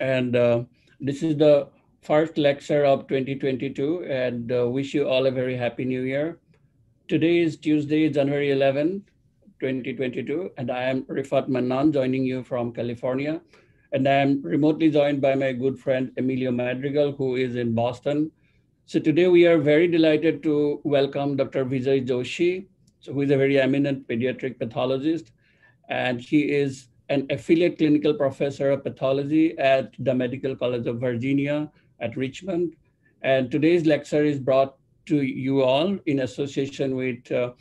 and uh, this is the first lecture of 2022 and uh, wish you all a very happy new year. Today is Tuesday, January 11, 2022, and I am Rifat Mannan joining you from California. And I am remotely joined by my good friend Emilio Madrigal, who is in Boston. So today we are very delighted to welcome Dr. Vijay Joshi, so who is a very eminent pediatric pathologist. And he is an affiliate clinical professor of pathology at the Medical College of Virginia at Richmond. And today's lecture is brought to you all in association with uh,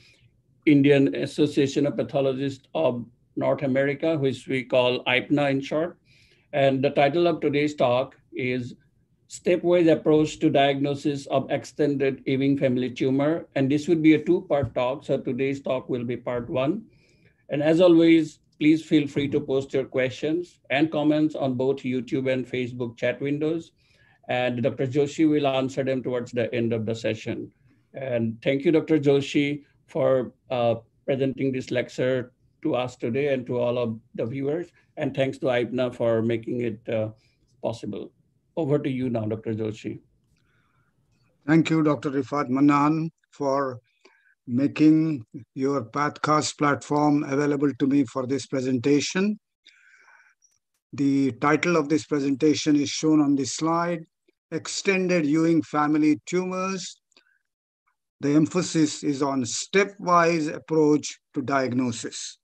Indian Association of Pathologists of North America, which we call IPNA in short. And the title of today's talk is Stepwise Approach to Diagnosis of Extended Ewing Family Tumor. And this would be a two-part talk. So today's talk will be part one. And as always, please feel free to post your questions and comments on both YouTube and Facebook chat windows. And Dr. Joshi will answer them towards the end of the session. And thank you, Dr. Joshi, for uh, presenting this lecture to us today and to all of the viewers. And thanks to IPNA for making it uh, possible. Over to you now, Dr. Joshi. Thank you, Dr. Rifat Mannan, for making your Pathcast platform available to me for this presentation. The title of this presentation is shown on this slide, Extended Ewing Family Tumors. The emphasis is on stepwise approach to diagnosis.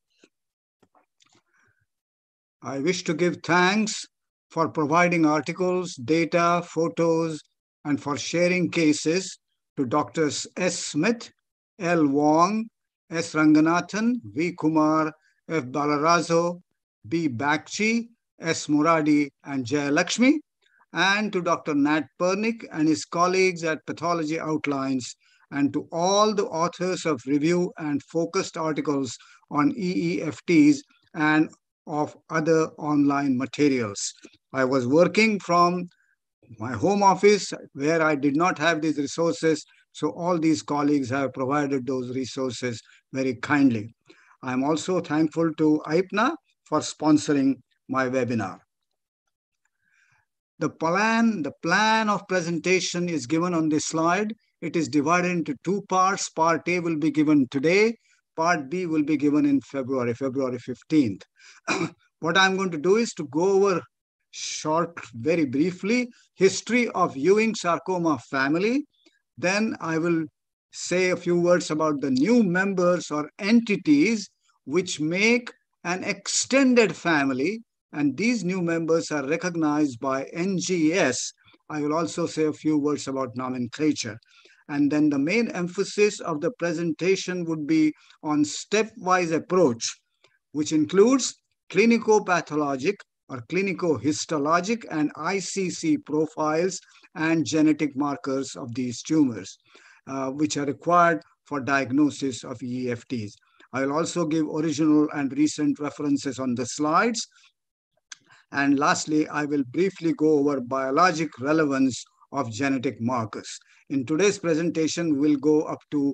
I wish to give thanks for providing articles, data, photos, and for sharing cases to Drs. S. Smith L. Wong, S. Ranganathan, V. Kumar, F. Balarezo, B. Bakchi, S. Muradi, and Jaya Lakshmi, and to Dr. Nat Pernick and his colleagues at Pathology Outlines, and to all the authors of review and focused articles on EEFTs and of other online materials. I was working from my home office where I did not have these resources so all these colleagues have provided those resources very kindly. I'm also thankful to IPNA for sponsoring my webinar. The plan, the plan of presentation is given on this slide. It is divided into two parts. Part A will be given today. Part B will be given in February, February 15th. what I'm going to do is to go over short, very briefly, history of Ewing sarcoma family, then I will say a few words about the new members or entities which make an extended family. And these new members are recognized by NGS. I will also say a few words about nomenclature. And then the main emphasis of the presentation would be on stepwise approach, which includes clinico-pathologic or clinico-histologic and ICC profiles and genetic markers of these tumors, uh, which are required for diagnosis of EFTs. I will also give original and recent references on the slides. And lastly, I will briefly go over biologic relevance of genetic markers. In today's presentation, we'll go up to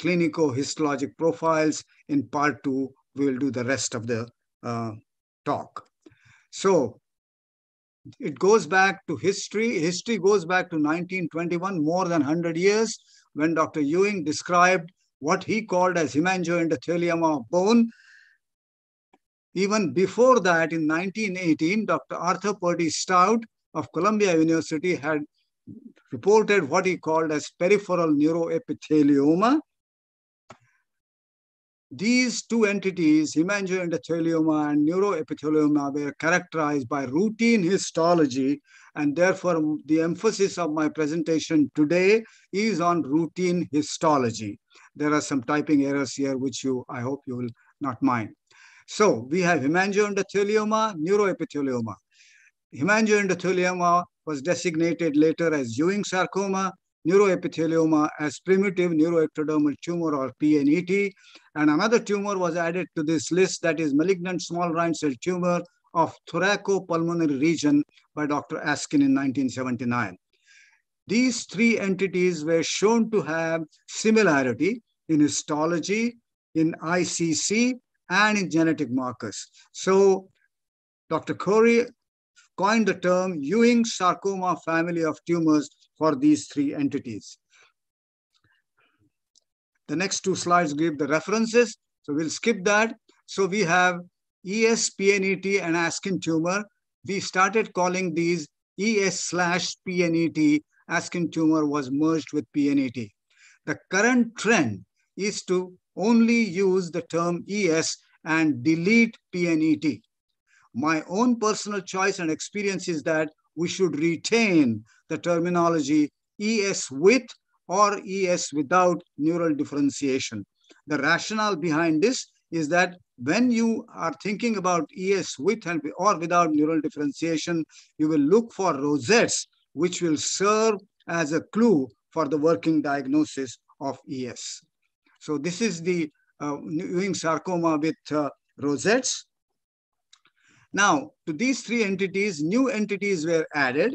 clinico-histologic profiles. In part two, we will do the rest of the uh, talk. So it goes back to history. History goes back to 1921, more than 100 years, when Dr. Ewing described what he called as hemangioendothelioma of bone. Even before that, in 1918, Dr. Arthur Purdy Stout of Columbia University had reported what he called as peripheral neuroepithelioma, these two entities, hemangioendothelioma and neuroepithelioma, were characterized by routine histology, and therefore the emphasis of my presentation today is on routine histology. There are some typing errors here, which you, I hope you will not mind. So we have hemangioendothelioma, neuroepithelioma. Hemangioendothelioma was designated later as Ewing sarcoma, neuroepithelioma as primitive neuroectodermal tumor or PNET. And another tumor was added to this list that is malignant small round cell tumor of thoracopulmonary region by Dr. Askin in 1979. These three entities were shown to have similarity in histology, in ICC, and in genetic markers. So Dr. Corey coined the term Ewing sarcoma family of tumors for these three entities. The next two slides give the references, so we'll skip that. So we have ES, PNET, and Askin tumor. We started calling these ES slash PNET. Askin tumor was merged with PNET. The current trend is to only use the term ES and delete PNET. My own personal choice and experience is that we should retain the terminology ES with or ES without neural differentiation. The rationale behind this is that when you are thinking about ES with and or without neural differentiation, you will look for rosettes, which will serve as a clue for the working diagnosis of ES. So this is the uh, Ewing sarcoma with uh, rosettes. Now, to these three entities, new entities were added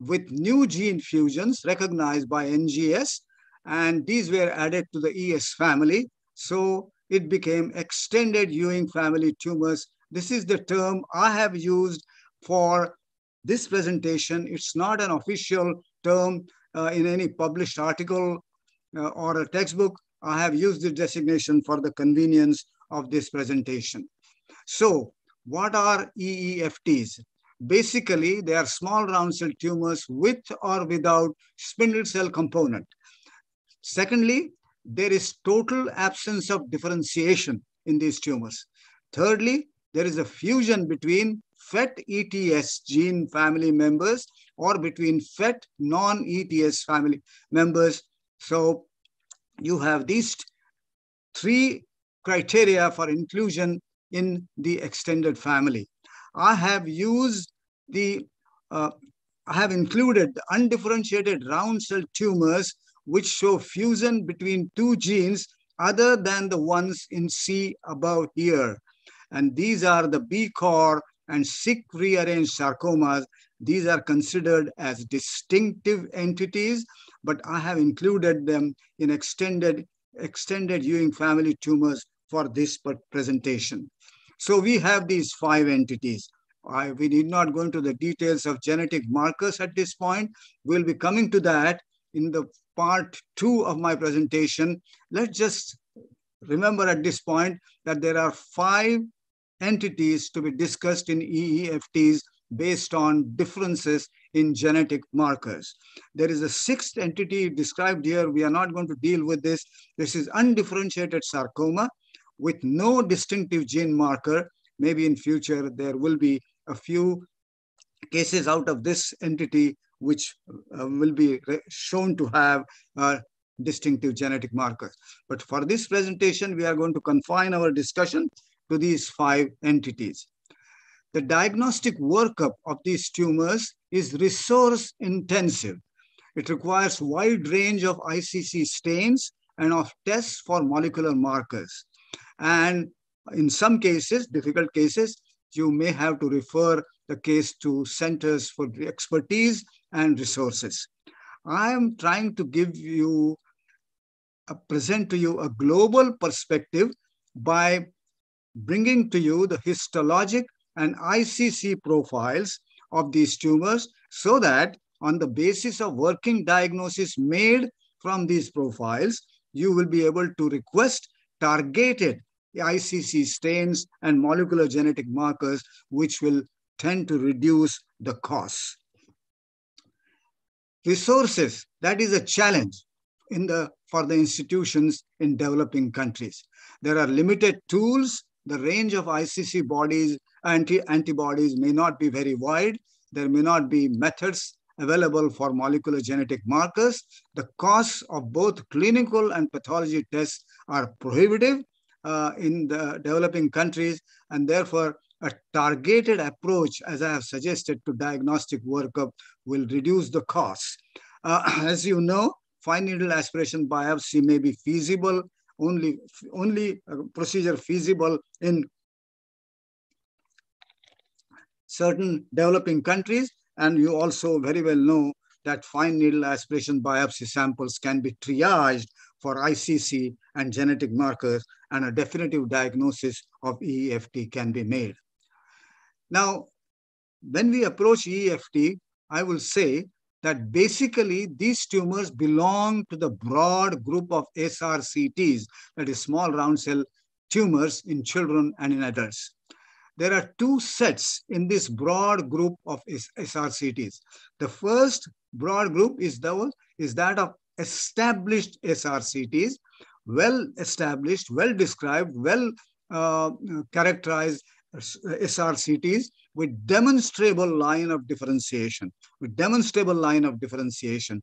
with new gene fusions recognized by NGS, and these were added to the ES family. So it became extended Ewing family tumors. This is the term I have used for this presentation. It's not an official term uh, in any published article uh, or a textbook. I have used this designation for the convenience of this presentation. So what are EEFTs? Basically, they are small round cell tumors with or without spindle cell component. Secondly, there is total absence of differentiation in these tumors. Thirdly, there is a fusion between FET ETS gene family members or between FET non-ETS family members. So you have these three criteria for inclusion in the extended family. I have used the, uh, I have included undifferentiated round cell tumors which show fusion between two genes other than the ones in C above here. And these are the BCOR and CIC rearranged sarcomas. These are considered as distinctive entities, but I have included them in extended, extended Ewing family tumors for this presentation. So we have these five entities. I, we need not go into the details of genetic markers at this point. We'll be coming to that in the part two of my presentation. Let's just remember at this point that there are five entities to be discussed in EEFTs based on differences in genetic markers. There is a sixth entity described here. We are not going to deal with this. This is undifferentiated sarcoma with no distinctive gene marker. Maybe in future, there will be a few cases out of this entity which uh, will be shown to have uh, distinctive genetic markers. But for this presentation, we are going to confine our discussion to these five entities. The diagnostic workup of these tumors is resource intensive. It requires wide range of ICC stains and of tests for molecular markers. And in some cases, difficult cases, you may have to refer the case to centers for expertise and resources. I am trying to give you, a, present to you a global perspective by bringing to you the histologic and ICC profiles of these tumors so that on the basis of working diagnosis made from these profiles, you will be able to request targeted ICC stains and molecular genetic markers, which will tend to reduce the costs. Resources, that is a challenge in the, for the institutions in developing countries. There are limited tools. The range of ICC bodies, anti antibodies may not be very wide. There may not be methods available for molecular genetic markers. The costs of both clinical and pathology tests are prohibitive uh, in the developing countries, and therefore a targeted approach, as I have suggested to diagnostic workup, will reduce the costs. Uh, as you know, fine needle aspiration biopsy may be feasible, only, only procedure feasible in certain developing countries. And you also very well know that fine needle aspiration biopsy samples can be triaged for ICC and genetic markers, and a definitive diagnosis of EFT can be made. Now, when we approach EFT, I will say that basically these tumors belong to the broad group of SRCTs, that is small round cell tumors in children and in adults. There are two sets in this broad group of SRCTs. The first broad group is, is that of established SRCTs, well established, well described, well uh, characterized SRCTs with demonstrable line of differentiation, with demonstrable line of differentiation.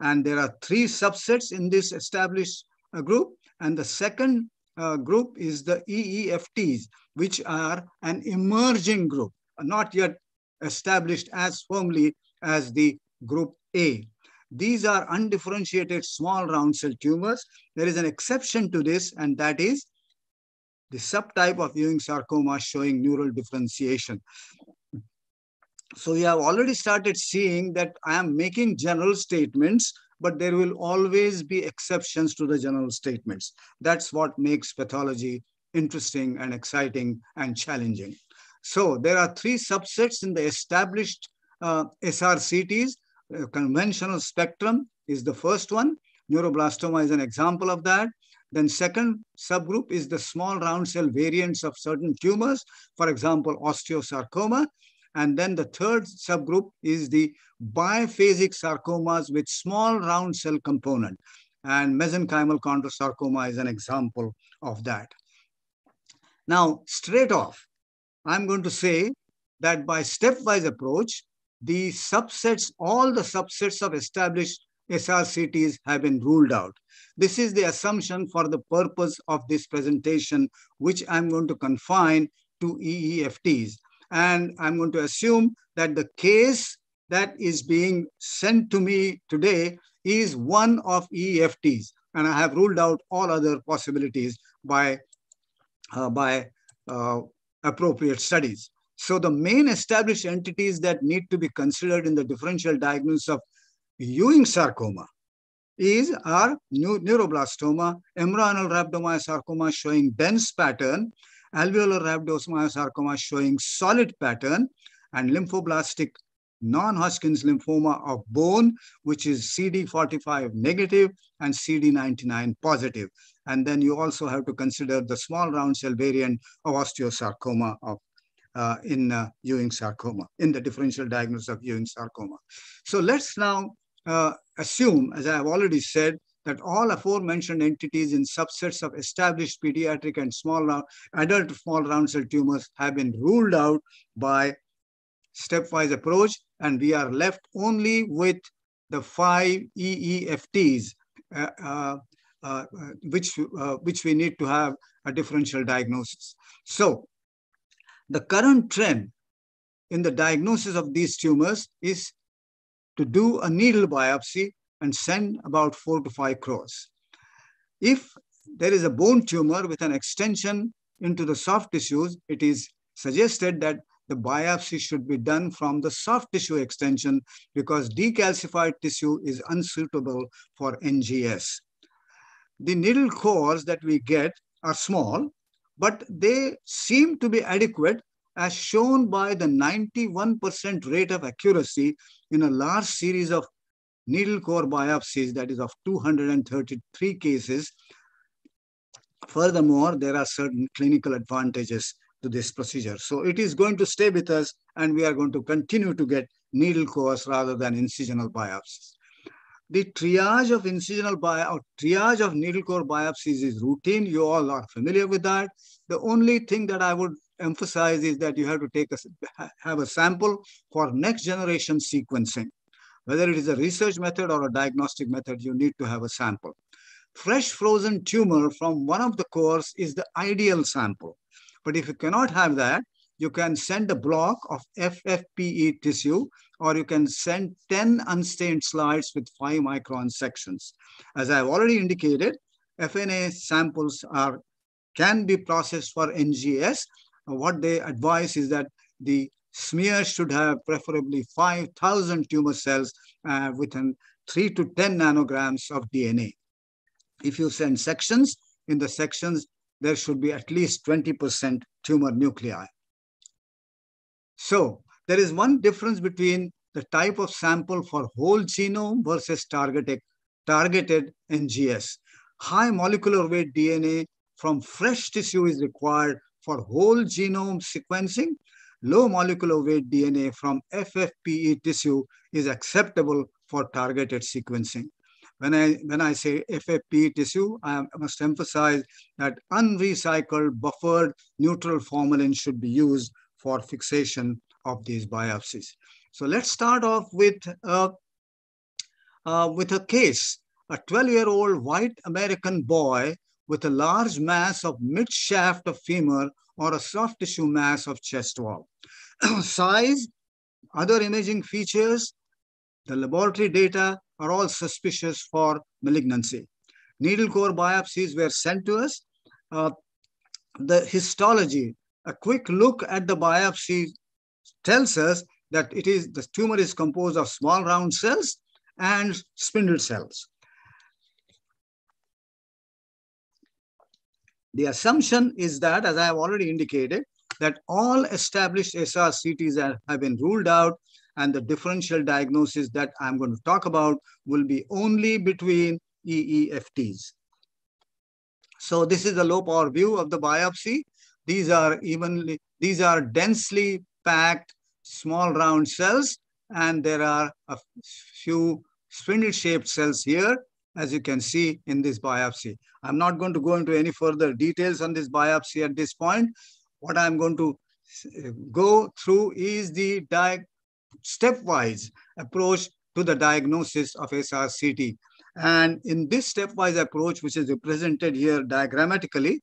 And there are three subsets in this established uh, group. And the second uh, group is the EEFTs, which are an emerging group, not yet established as firmly as the group A. These are undifferentiated small round cell tumors. There is an exception to this, and that is the subtype of Ewing sarcoma showing neural differentiation. So we have already started seeing that I am making general statements, but there will always be exceptions to the general statements. That's what makes pathology interesting and exciting and challenging. So there are three subsets in the established uh, SRCTs. Uh, conventional spectrum is the first one. Neuroblastoma is an example of that. Then second subgroup is the small round cell variants of certain tumors, for example, osteosarcoma. And then the third subgroup is the biphasic sarcomas with small round cell component. And mesenchymal chondrosarcoma is an example of that. Now, straight off, I'm going to say that by stepwise approach, the subsets, all the subsets of established SRCTs have been ruled out. This is the assumption for the purpose of this presentation, which I'm going to confine to EEFTs. And I'm going to assume that the case that is being sent to me today is one of EFTs. And I have ruled out all other possibilities by, uh, by uh, appropriate studies. So the main established entities that need to be considered in the differential diagnosis of Ewing sarcoma is our neuroblastoma, embryonal rhabdomyosarcoma showing dense pattern, alveolar rhabdomyosarcoma showing solid pattern, and lymphoblastic non-Hodgkin's lymphoma of bone, which is CD45 negative and CD99 positive. And then you also have to consider the small round cell variant of osteosarcoma of uh, in uh, Ewing sarcoma, in the differential diagnosis of Ewing sarcoma. So let's now uh, assume, as I have already said, that all aforementioned entities in subsets of established pediatric and small round, adult small round cell tumors have been ruled out by stepwise approach, and we are left only with the five EEFTs, uh, uh, uh, which, uh, which we need to have a differential diagnosis. So the current trend in the diagnosis of these tumors is to do a needle biopsy and send about four to five crores. If there is a bone tumor with an extension into the soft tissues, it is suggested that the biopsy should be done from the soft tissue extension because decalcified tissue is unsuitable for NGS. The needle cores that we get are small, but they seem to be adequate as shown by the 91% rate of accuracy in a large series of needle core biopsies, that is of 233 cases. Furthermore, there are certain clinical advantages to this procedure. So it is going to stay with us and we are going to continue to get needle cores rather than incisional biopsies. The triage of incisional bio, triage of needle core biopsies is routine. You all are familiar with that. The only thing that I would emphasize is that you have to take a, have a sample for next generation sequencing. Whether it is a research method or a diagnostic method, you need to have a sample. Fresh frozen tumor from one of the cores is the ideal sample. But if you cannot have that, you can send a block of FFPE tissue, or you can send 10 unstained slides with 5 micron sections. As I've already indicated, FNA samples are can be processed for NGS, what they advise is that the smear should have preferably 5,000 tumor cells uh, within 3 to 10 nanograms of DNA. If you send sections, in the sections, there should be at least 20% tumor nuclei. So there is one difference between the type of sample for whole genome versus targeted, targeted NGS. High molecular weight DNA from fresh tissue is required for whole genome sequencing. Low molecular weight DNA from FFPE tissue is acceptable for targeted sequencing. When I, when I say FFPE tissue, I must emphasize that unrecycled buffered neutral formalin should be used for fixation of these biopsies. So let's start off with, uh, uh, with a case. A 12-year-old white American boy with a large mass of mid-shaft of femur or a soft tissue mass of chest wall. Size, other imaging features, the laboratory data are all suspicious for malignancy. Needle core biopsies were sent to us. Uh, the histology, a quick look at the biopsy tells us that it is the tumor is composed of small round cells and spindle cells. The assumption is that, as I have already indicated, that all established SRCTs have been ruled out and the differential diagnosis that I'm going to talk about will be only between EEFTs. So this is a low power view of the biopsy. These are evenly, these are densely packed small round cells and there are a few spindle shaped cells here as you can see in this biopsy. I'm not going to go into any further details on this biopsy at this point. What I'm going to uh, go through is the stepwise approach to the diagnosis of SRCT. And in this stepwise approach, which is represented here diagrammatically,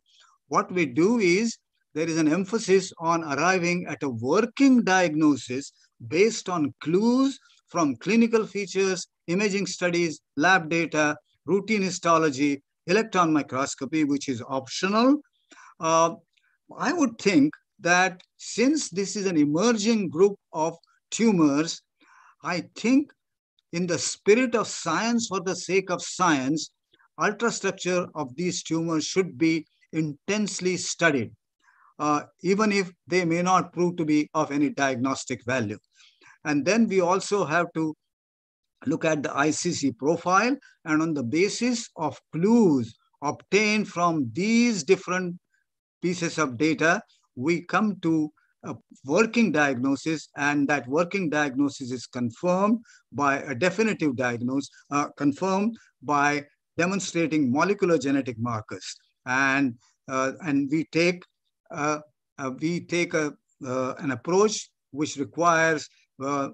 what we do is there is an emphasis on arriving at a working diagnosis based on clues from clinical features, imaging studies, lab data, routine histology, electron microscopy, which is optional. Uh, I would think that since this is an emerging group of tumors, I think in the spirit of science for the sake of science, ultrastructure of these tumors should be intensely studied, uh, even if they may not prove to be of any diagnostic value. And then we also have to look at the ICC profile and on the basis of clues obtained from these different pieces of data, we come to a working diagnosis and that working diagnosis is confirmed by a definitive diagnosis, uh, confirmed by demonstrating molecular genetic markers. And, uh, and we take, uh, uh we take a, uh, an approach which requires uh,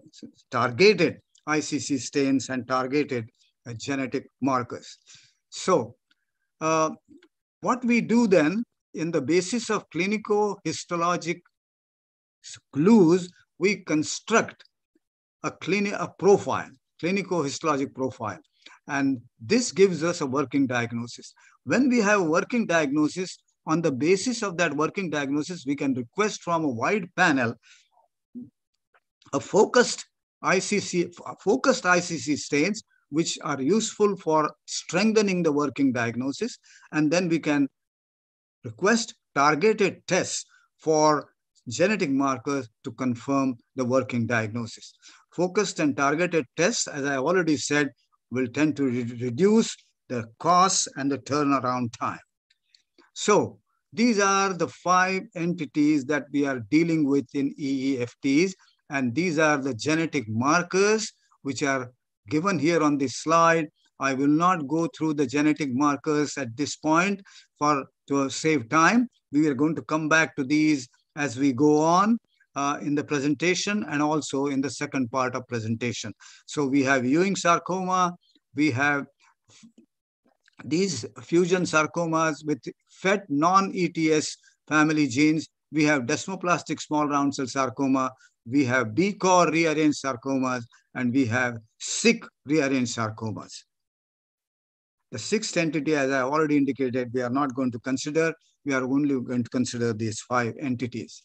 targeted ICC stains and targeted genetic markers. So what we do then in the basis of clinico-histologic clues, we construct a, clinic, a profile, clinico-histologic profile. And this gives us a working diagnosis. When we have a working diagnosis, on the basis of that working diagnosis, we can request from a wide panel a focused ICC, focused ICC stains, which are useful for strengthening the working diagnosis. And then we can request targeted tests for genetic markers to confirm the working diagnosis. Focused and targeted tests, as I already said, will tend to re reduce the costs and the turnaround time. So these are the five entities that we are dealing with in EEFTs, and these are the genetic markers which are given here on this slide. I will not go through the genetic markers at this point for to save time. We are going to come back to these as we go on uh, in the presentation and also in the second part of presentation. So we have Ewing sarcoma, we have these fusion sarcomas with FET non-ETS family genes. We have desmoplastic small round cell sarcoma. We have BCOR rearranged sarcomas, and we have CIC rearranged sarcomas. The sixth entity, as I already indicated, we are not going to consider we are only going to consider these five entities.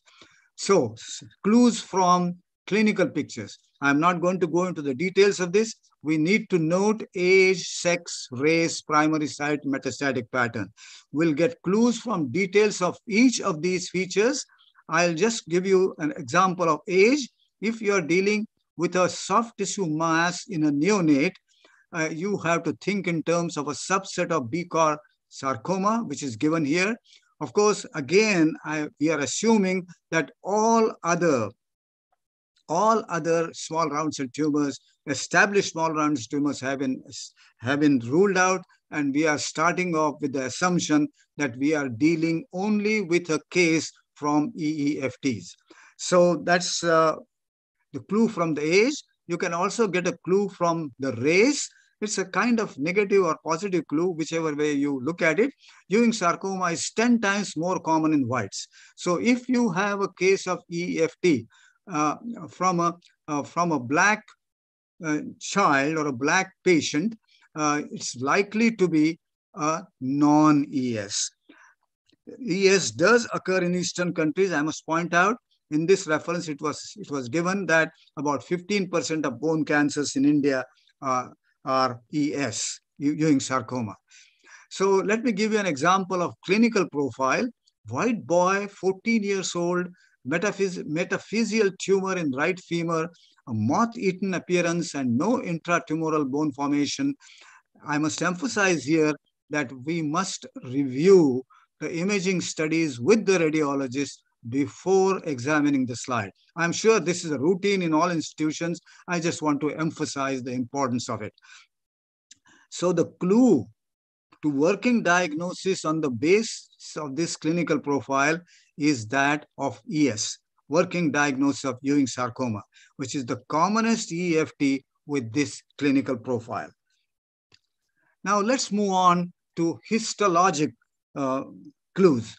So clues from clinical pictures. I'm not going to go into the details of this. We need to note age, sex, race, primary site, metastatic pattern. We'll get clues from details of each of these features. I'll just give you an example of age. if you are dealing with a soft tissue mass in a neonate, uh, you have to think in terms of a subset of BCOR sarcoma, which is given here. Of course, again, I, we are assuming that all other all other small round cell tumors, established small round cell tumors have been, have been ruled out. And we are starting off with the assumption that we are dealing only with a case from EEFTs. So that's uh, the clue from the age. You can also get a clue from the race. It's a kind of negative or positive clue, whichever way you look at it. Ewing sarcoma is 10 times more common in whites. So if you have a case of EEFT uh, from, a, uh, from a black uh, child or a black patient, uh, it's likely to be a non-ES. ES does occur in Eastern countries, I must point out, in this reference, it was, it was given that about 15% of bone cancers in India uh, are ES, Ewing sarcoma. So let me give you an example of clinical profile. White boy, 14 years old, metaphys metaphyseal tumor in right femur, a moth-eaten appearance and no intratumoral bone formation. I must emphasize here that we must review the imaging studies with the radiologist before examining the slide. I'm sure this is a routine in all institutions. I just want to emphasize the importance of it. So the clue to working diagnosis on the basis of this clinical profile is that of ES, working diagnosis of Ewing sarcoma, which is the commonest EFT with this clinical profile. Now let's move on to histologic uh, clues.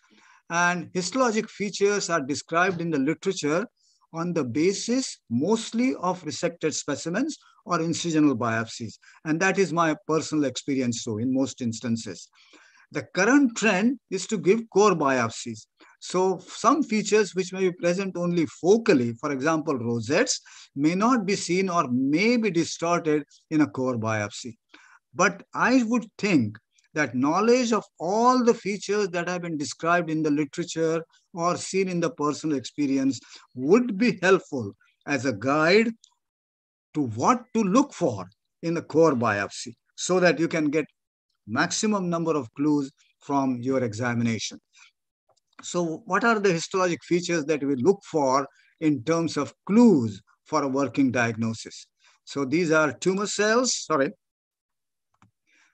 And histologic features are described in the literature on the basis mostly of resected specimens or incisional biopsies. And that is my personal experience so in most instances. The current trend is to give core biopsies. So some features which may be present only focally, for example, rosettes, may not be seen or may be distorted in a core biopsy. But I would think that knowledge of all the features that have been described in the literature or seen in the personal experience would be helpful as a guide to what to look for in the core biopsy so that you can get maximum number of clues from your examination. So what are the histologic features that we look for in terms of clues for a working diagnosis? So these are tumor cells, sorry,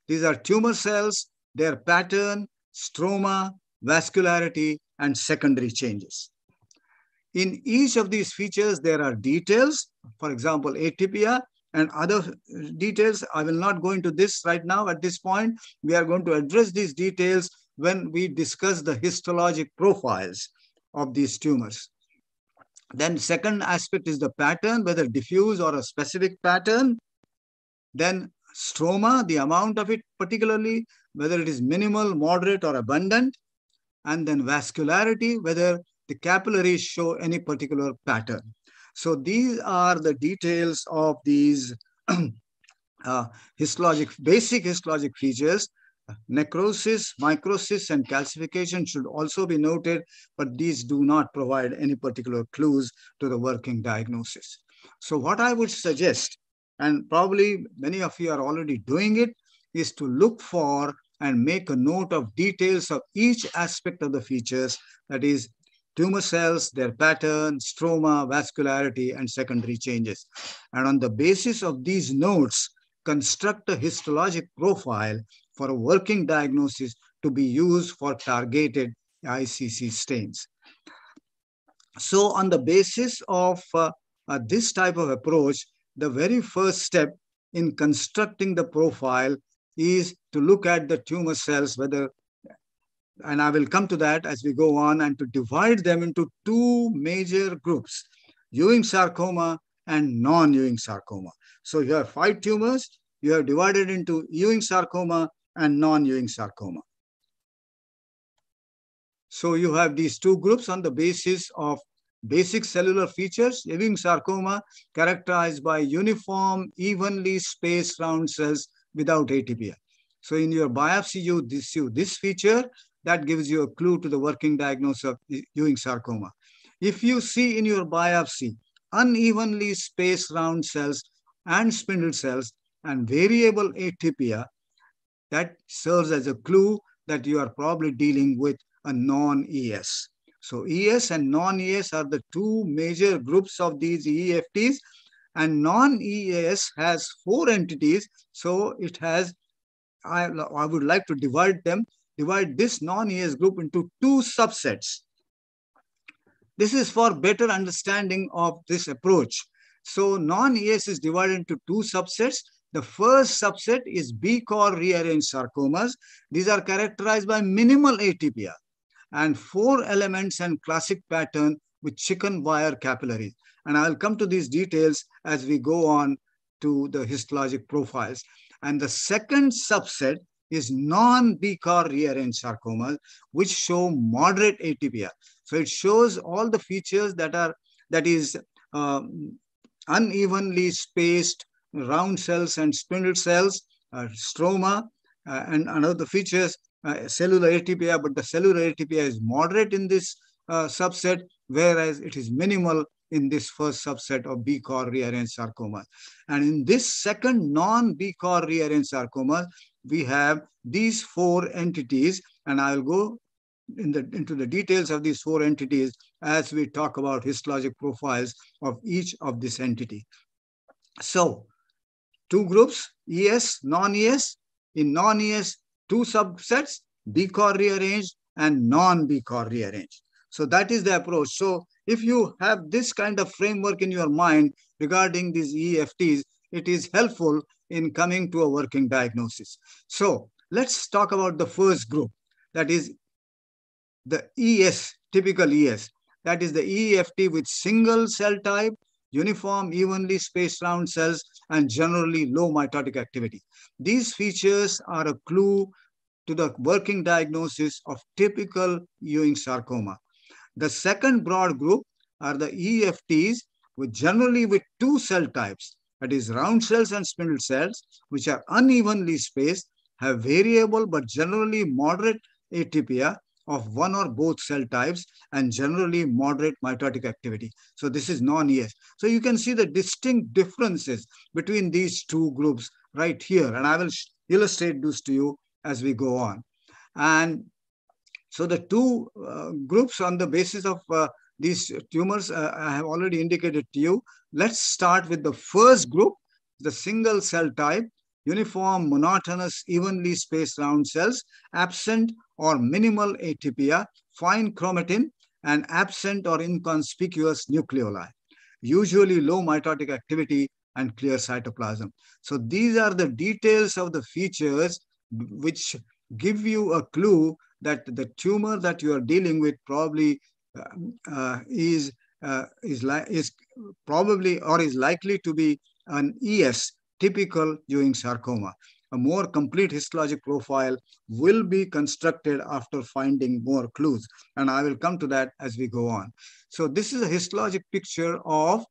these are tumor cells, their pattern, stroma, vascularity, and secondary changes. In each of these features, there are details, for example, atypia and other details. I will not go into this right now at this point. We are going to address these details when we discuss the histologic profiles of these tumors. Then second aspect is the pattern, whether diffuse or a specific pattern. Then stroma, the amount of it particularly, whether it is minimal, moderate, or abundant, and then vascularity, whether the capillaries show any particular pattern. So these are the details of these uh, histologic, basic histologic features. Necrosis, mitosis, and calcification should also be noted, but these do not provide any particular clues to the working diagnosis. So what I would suggest and probably many of you are already doing it, is to look for and make a note of details of each aspect of the features, that is tumor cells, their pattern, stroma, vascularity, and secondary changes. And on the basis of these notes, construct a histologic profile for a working diagnosis to be used for targeted ICC stains. So on the basis of uh, uh, this type of approach, the very first step in constructing the profile is to look at the tumor cells, whether, and I will come to that as we go on, and to divide them into two major groups, Ewing sarcoma and non-Ewing sarcoma. So you have five tumors, you have divided into Ewing sarcoma and non-Ewing sarcoma. So you have these two groups on the basis of Basic cellular features, Ewing sarcoma characterized by uniform, evenly spaced round cells without atypia. So in your biopsy, you this, you this feature, that gives you a clue to the working diagnosis of Ewing sarcoma. If you see in your biopsy unevenly spaced round cells and spindle cells and variable atypia that serves as a clue that you are probably dealing with a non-ES. So ES and non-ES are the two major groups of these EFTs and non-ES has four entities. So it has, I, I would like to divide them, divide this non-ES group into two subsets. This is for better understanding of this approach. So non-ES is divided into two subsets. The first subset is BCOR rearranged sarcomas. These are characterized by minimal atypia and four elements and classic pattern with chicken wire capillaries. And I'll come to these details as we go on to the histologic profiles. And the second subset is non-BCOR rearranged sarcomas, which show moderate atypia. So it shows all the features that are, that is um, unevenly spaced round cells and spindle cells, uh, stroma, uh, and another features, uh, cellular atypia, but the cellular atypia is moderate in this uh, subset, whereas it is minimal in this first subset of BCOR rearranged sarcoma. And in this second non-BCOR rearranged sarcoma, we have these four entities, and I'll go in the, into the details of these four entities as we talk about histologic profiles of each of this entity. So, two groups, ES, non-ES. In non-ES, two subsets, BCOR rearranged and non-BCOR rearranged. So that is the approach. So if you have this kind of framework in your mind regarding these EFTs, it is helpful in coming to a working diagnosis. So let's talk about the first group, that is the ES, typical ES. That is the EFT with single cell type, uniform, evenly spaced round cells, and generally low mitotic activity. These features are a clue to the working diagnosis of typical Ewing sarcoma. The second broad group are the EFTs, with generally with two cell types, that is round cells and spindle cells, which are unevenly spaced, have variable but generally moderate atypia of one or both cell types and generally moderate mitotic activity. So this is non-ES. So you can see the distinct differences between these two groups right here. And I will illustrate this to you as we go on. And so the two uh, groups on the basis of uh, these tumors uh, I have already indicated to you. Let's start with the first group, the single cell type, uniform, monotonous, evenly spaced round cells, absent or minimal atypia, fine chromatin, and absent or inconspicuous nucleoli, usually low mitotic activity and clear cytoplasm. So these are the details of the features which give you a clue that the tumor that you are dealing with probably uh, uh, is uh, is is probably or is likely to be an ES typical Ewing sarcoma a more complete histologic profile will be constructed after finding more clues. And I will come to that as we go on. So this is a histologic picture of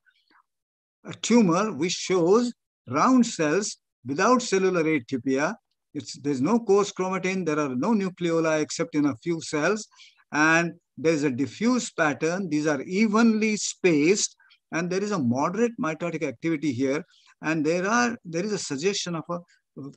a tumor which shows round cells without cellular atypia. It's, there's no coarse chromatin. There are no nucleoli except in a few cells. And there's a diffuse pattern. These are evenly spaced. And there is a moderate mitotic activity here. And there are there is a suggestion of a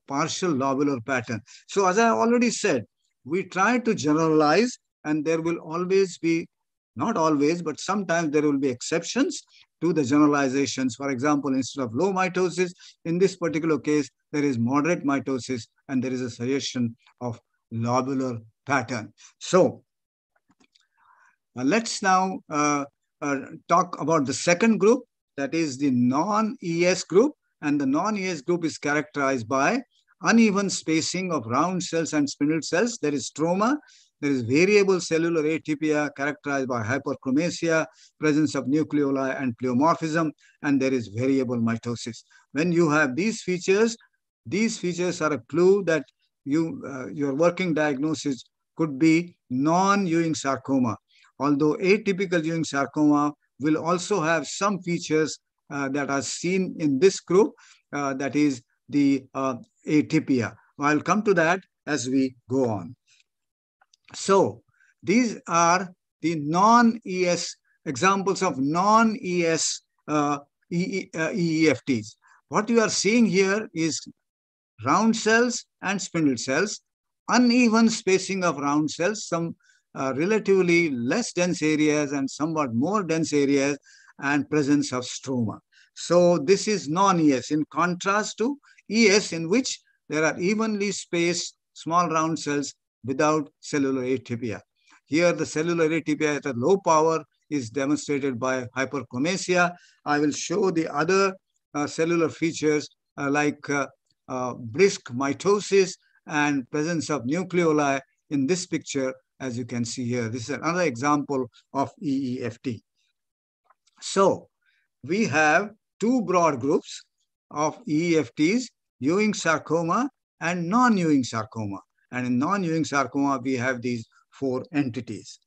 partial lobular pattern. So as I already said, we try to generalize and there will always be, not always, but sometimes there will be exceptions to the generalizations. For example, instead of low mitosis, in this particular case, there is moderate mitosis and there is a suggestion of lobular pattern. So uh, let's now uh, uh, talk about the second group, that is the non-ES group. And the non-ES group is characterized by uneven spacing of round cells and spindle cells. There is stroma. There is variable cellular atypia characterized by hyperchromasia, presence of nucleoli and pleomorphism, and there is variable mitosis. When you have these features, these features are a clue that you, uh, your working diagnosis could be non-Ewing sarcoma. Although atypical Ewing sarcoma will also have some features that are seen in this group, uh, that is the uh, atypia. I'll come to that as we go on. So these are the non-ES examples of non-ES uh, EEFTs. Uh, what you are seeing here is round cells and spindle cells, uneven spacing of round cells, some uh, relatively less dense areas and somewhat more dense areas, and presence of stroma. So this is non-ES in contrast to ES in which there are evenly spaced small round cells without cellular atypia. Here the cellular atypia at a low power is demonstrated by hyperchromasia. I will show the other uh, cellular features uh, like uh, uh, brisk mitosis and presence of nucleoli in this picture, as you can see here. This is another example of EEFT. So we have two broad groups of EFTs, Ewing sarcoma and non-Ewing sarcoma. And in non-Ewing sarcoma, we have these four entities.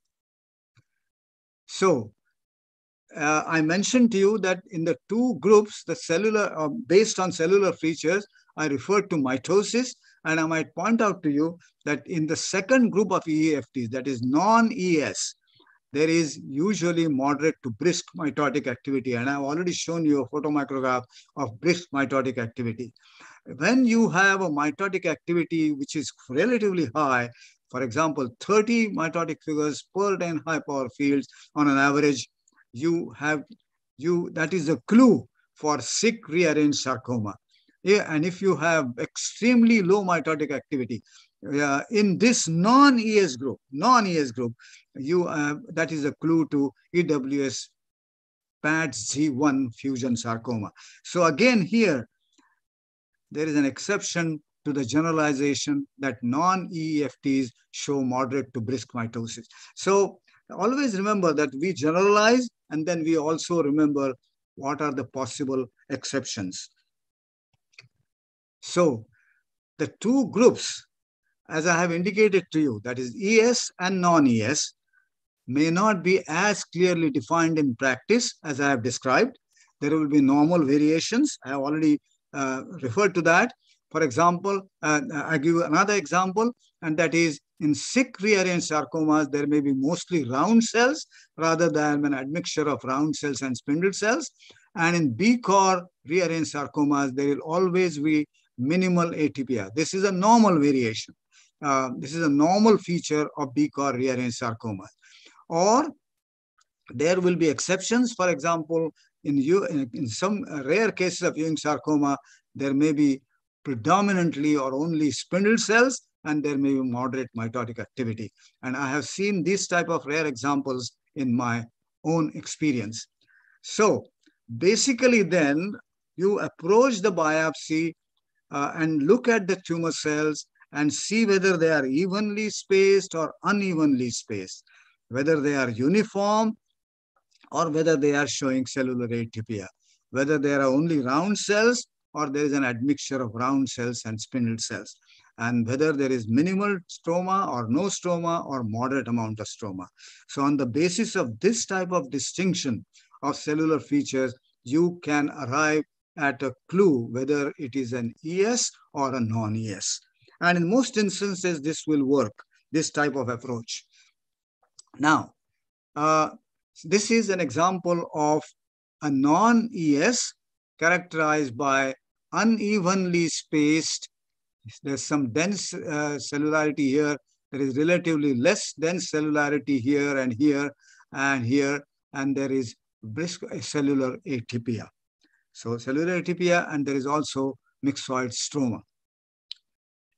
So uh, I mentioned to you that in the two groups, the cellular, uh, based on cellular features, I referred to mitosis, and I might point out to you that in the second group of EFTs, that is non-ES, there is usually moderate to brisk mitotic activity. And I've already shown you a photomicrograph of brisk mitotic activity. When you have a mitotic activity which is relatively high, for example, 30 mitotic figures per 10 high power fields on an average, you have you that is a clue for CIC rearranged sarcoma. Yeah, and if you have extremely low mitotic activity, uh, in this non-ES group, non-ES group, you uh, that is a clue to EWS PATZ1 fusion sarcoma. So again here, there is an exception to the generalization that non-EFTs show moderate to brisk mitosis. So always remember that we generalize and then we also remember what are the possible exceptions. So the two groups, as I have indicated to you, that is ES and non-ES, may not be as clearly defined in practice as I have described. There will be normal variations. I have already uh, referred to that. For example, uh, I give another example, and that is in CIC rearranged sarcomas, there may be mostly round cells rather than an admixture of round cells and spindle cells. And in BCOR rearranged sarcomas, there will always be minimal atypia. This is a normal variation. Uh, this is a normal feature of BCOR rearranged sarcomas. Or there will be exceptions. For example, in, you, in, in some rare cases of Ewing sarcoma, there may be predominantly or only spindle cells, and there may be moderate mitotic activity. And I have seen these type of rare examples in my own experience. So basically then you approach the biopsy uh, and look at the tumor cells and see whether they are evenly spaced or unevenly spaced, whether they are uniform or whether they are showing cellular atypia, whether there are only round cells or there is an admixture of round cells and spindle cells, and whether there is minimal stroma or no stroma or moderate amount of stroma. So on the basis of this type of distinction of cellular features, you can arrive at a clue whether it is an ES or a non-ES. And in most instances, this will work, this type of approach. Now, uh, this is an example of a non-ES characterized by unevenly spaced. There's some dense uh, cellularity here. There is relatively less dense cellularity here and here and here, and there is brisk cellular atypia. So cellular atypia, and there is also myxoid stroma.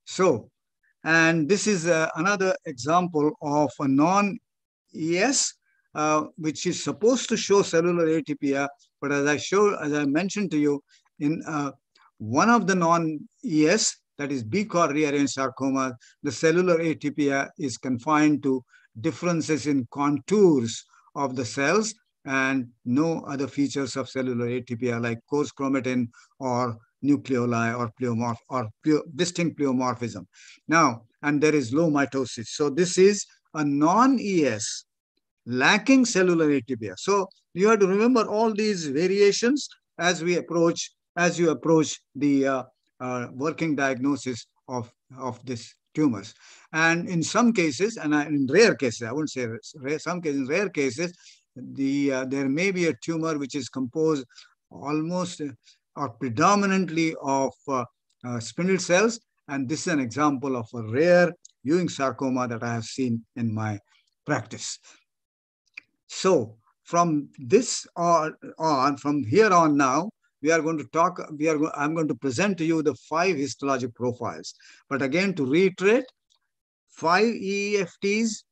So, and this is uh, another example of a non-ES, uh, which is supposed to show cellular atypia, but as I show, as I mentioned to you, in uh, one of the non-ES, that is BCOR rearranged sarcoma, the cellular atypia is confined to differences in contours of the cells and no other features of cellular atypia like coarse chromatin or nucleoli or pleomorph or pleo, distinct pleomorphism. Now, and there is low mitosis. So this is a non-ES lacking cellular atypia. So you have to remember all these variations as we approach as you approach the uh, uh, working diagnosis of, of this tumors. And in some cases, and in rare cases, I wouldn't say rare, some cases, in rare cases, the uh, there may be a tumor which is composed almost uh, or predominantly of uh, uh, spindle cells. And this is an example of a rare Ewing sarcoma that I have seen in my practice. So from this on, from here on now, we are going to talk, we are, I'm going to present to you the five histologic profiles. But again, to reiterate, five EEFTs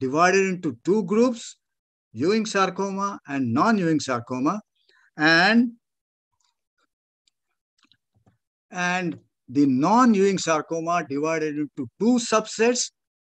divided into two groups, Ewing sarcoma and non-Ewing sarcoma. And, and the non-Ewing sarcoma divided into two subsets,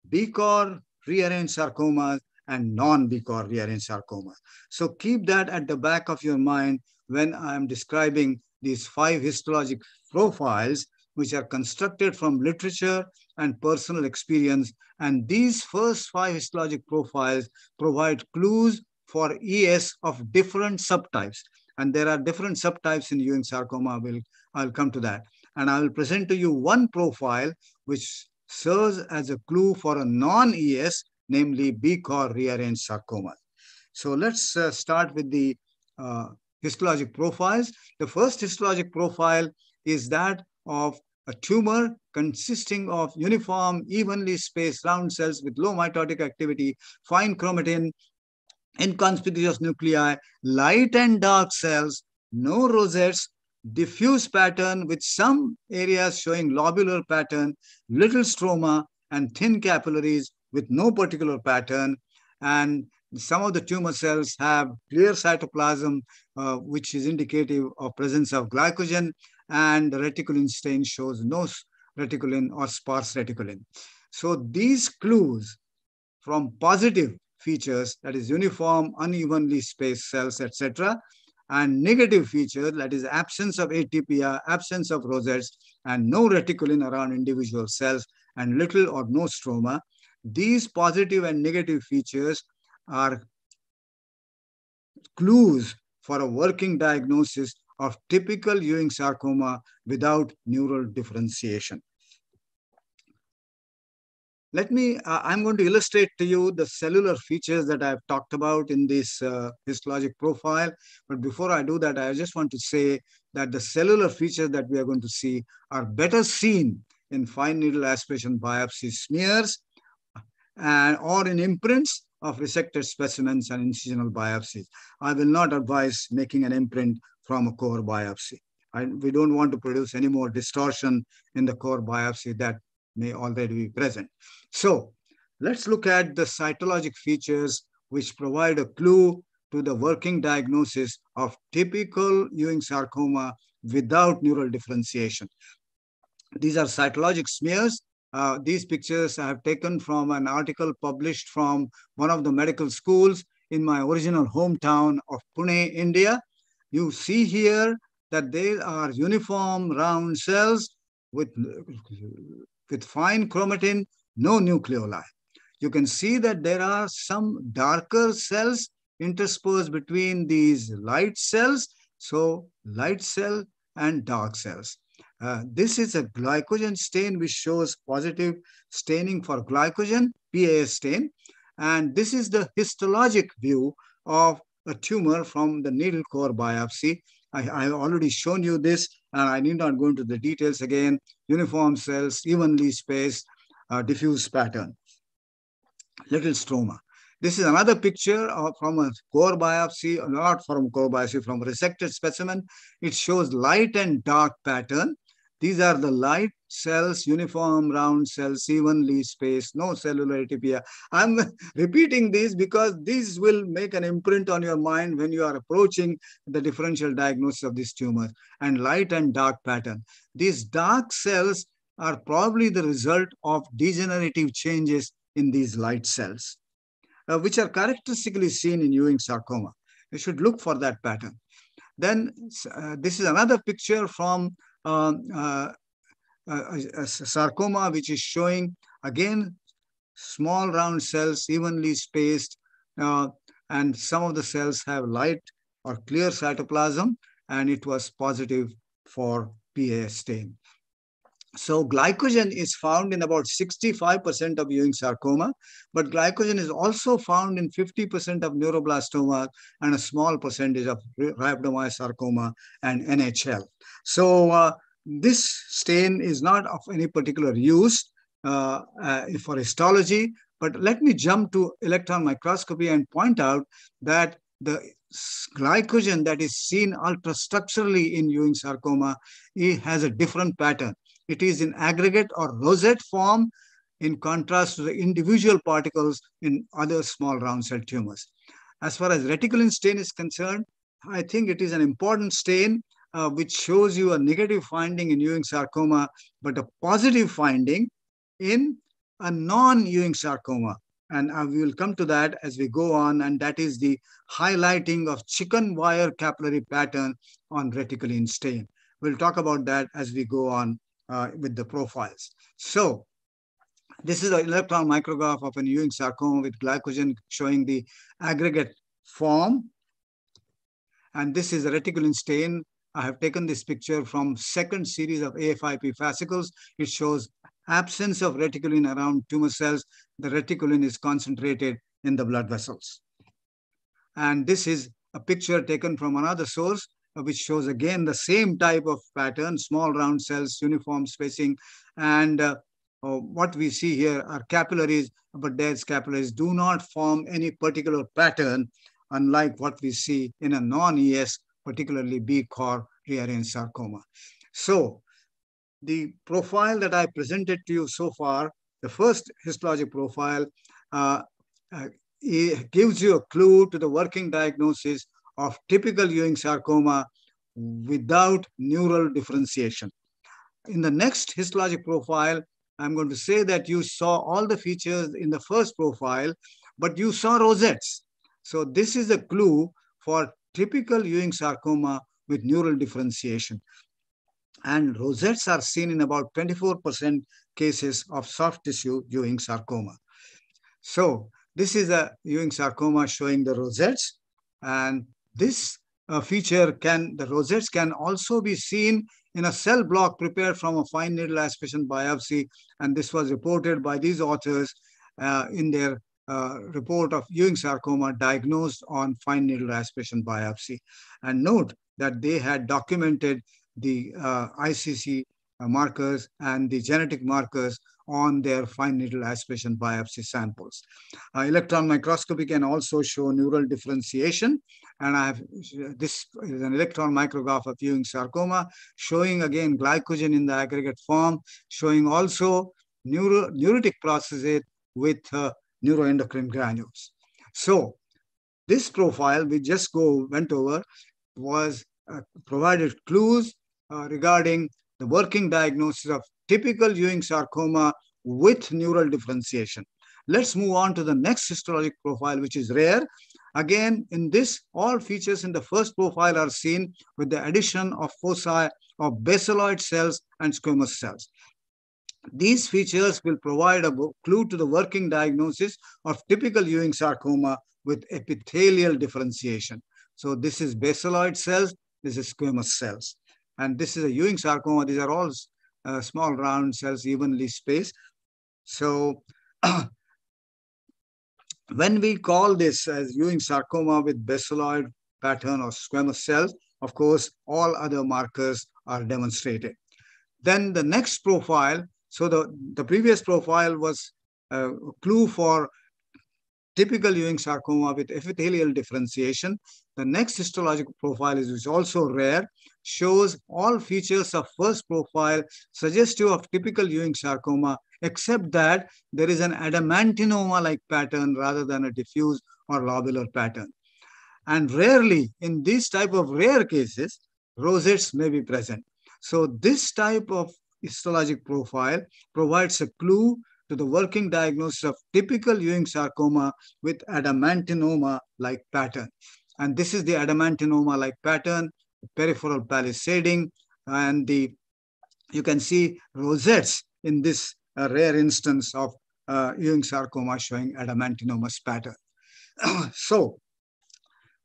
BCOR rearranged sarcomas and non-BCOR rearranged sarcomas. So keep that at the back of your mind when I am describing these five histologic profiles, which are constructed from literature and personal experience. And these first five histologic profiles provide clues for ES of different subtypes. And there are different subtypes in Ewing sarcoma. We'll, I'll come to that. And I will present to you one profile which serves as a clue for a non-ES, namely BCOR rearranged sarcoma. So let's uh, start with the uh, histologic profiles. The first histologic profile is that of a tumor consisting of uniform, evenly spaced round cells with low mitotic activity, fine chromatin, inconspicuous nuclei, light and dark cells, no rosettes, diffuse pattern with some areas showing lobular pattern, little stroma, and thin capillaries with no particular pattern. And some of the tumor cells have clear cytoplasm, uh, which is indicative of presence of glycogen, and the reticulin stain shows no reticulin or sparse reticulin. So these clues from positive features, that is uniform, unevenly spaced cells, etc., and negative features, that is absence of atypia, absence of rosettes, and no reticulin around individual cells, and little or no stroma. These positive and negative features are clues for a working diagnosis of typical Ewing sarcoma without neural differentiation. Let me, uh, I'm going to illustrate to you the cellular features that I've talked about in this uh, histologic profile. But before I do that, I just want to say that the cellular features that we are going to see are better seen in fine needle aspiration biopsy smears and or in imprints of resected specimens and incisional biopsies. I will not advise making an imprint from a core biopsy. I, we don't want to produce any more distortion in the core biopsy that may already be present. So let's look at the cytologic features which provide a clue to the working diagnosis of typical Ewing sarcoma without neural differentiation. These are cytologic smears. Uh, these pictures I have taken from an article published from one of the medical schools in my original hometown of Pune, India. You see here that they are uniform round cells with, with fine chromatin, no nucleoli. You can see that there are some darker cells interspersed between these light cells. So light cell and dark cells. Uh, this is a glycogen stain which shows positive staining for glycogen, PAS stain. And this is the histologic view of a tumor from the needle core biopsy. I, have already shown you this, and I need not go into the details again. Uniform cells, evenly spaced, uh, diffuse pattern, little stroma. This is another picture of, from a core biopsy, not from core biopsy, from resected specimen. It shows light and dark pattern. These are the light cells, uniform round cells, evenly spaced, no cellular atypia. I'm repeating these because these will make an imprint on your mind when you are approaching the differential diagnosis of this tumor and light and dark pattern. These dark cells are probably the result of degenerative changes in these light cells, uh, which are characteristically seen in Ewing sarcoma. You should look for that pattern. Then uh, this is another picture from um, uh, a, a sarcoma which is showing again small round cells evenly spaced uh, and some of the cells have light or clear cytoplasm and it was positive for PA stain. So glycogen is found in about 65% of Ewing sarcoma, but glycogen is also found in 50% of neuroblastoma and a small percentage of rhabdomyosarcoma and NHL. So uh, this stain is not of any particular use uh, uh, for histology, but let me jump to electron microscopy and point out that the glycogen that is seen ultrastructurally in Ewing sarcoma it has a different pattern. It is in aggregate or rosette form in contrast to the individual particles in other small round cell tumors. As far as reticulin stain is concerned, I think it is an important stain uh, which shows you a negative finding in Ewing sarcoma, but a positive finding in a non-Ewing sarcoma. And uh, we will come to that as we go on, and that is the highlighting of chicken wire capillary pattern on reticulin stain. We'll talk about that as we go on uh, with the profiles. So this is an electron micrograph of an Ewing sarcoma with glycogen showing the aggregate form. And this is a reticulin stain. I have taken this picture from second series of AFIP fascicles. It shows absence of reticulin around tumor cells. The reticulin is concentrated in the blood vessels. And this is a picture taken from another source which shows again the same type of pattern, small round cells, uniform spacing. And uh, uh, what we see here are capillaries, but these capillaries do not form any particular pattern, unlike what we see in a non-ES, particularly BCOR Rearian sarcoma. So the profile that I presented to you so far, the first histologic profile, uh, uh, gives you a clue to the working diagnosis of typical Ewing sarcoma without neural differentiation. In the next histologic profile, I'm going to say that you saw all the features in the first profile, but you saw rosettes. So this is a clue for typical Ewing sarcoma with neural differentiation. And rosettes are seen in about 24% cases of soft tissue Ewing sarcoma. So this is a Ewing sarcoma showing the rosettes. And this uh, feature can, the rosettes can also be seen in a cell block prepared from a fine needle aspiration biopsy. And this was reported by these authors uh, in their uh, report of Ewing sarcoma diagnosed on fine needle aspiration biopsy. And note that they had documented the uh, ICC uh, markers and the genetic markers on their fine needle aspiration biopsy samples. Uh, electron microscopy can also show neural differentiation. And I have this is an electron micrograph of Ewing sarcoma, showing again glycogen in the aggregate form, showing also neuro, neuritic processes with uh, neuroendocrine granules. So this profile we just go went over was uh, provided clues uh, regarding the working diagnosis of typical Ewing sarcoma with neural differentiation. Let's move on to the next histologic profile, which is rare. Again, in this, all features in the first profile are seen with the addition of foci of basaloid cells and squamous cells. These features will provide a clue to the working diagnosis of typical Ewing sarcoma with epithelial differentiation. So this is basaloid cells, this is squamous cells. And this is a Ewing sarcoma. These are all uh, small round cells evenly spaced. So when we call this as Ewing sarcoma with basaloid pattern or squamous cells, of course, all other markers are demonstrated. Then the next profile, so the, the previous profile was a clue for typical Ewing sarcoma with epithelial differentiation. The next histological profile is, is also rare, shows all features of first profile suggestive of typical Ewing sarcoma, except that there is an adamantinoma-like pattern rather than a diffuse or lobular pattern. And rarely, in these type of rare cases, rosettes may be present. So this type of histologic profile provides a clue to the working diagnosis of typical Ewing sarcoma with adamantinoma-like pattern. And this is the adamantinoma-like pattern, peripheral palisading, and the you can see rosettes in this uh, rare instance of uh, Ewing sarcoma showing adamantinomas pattern. so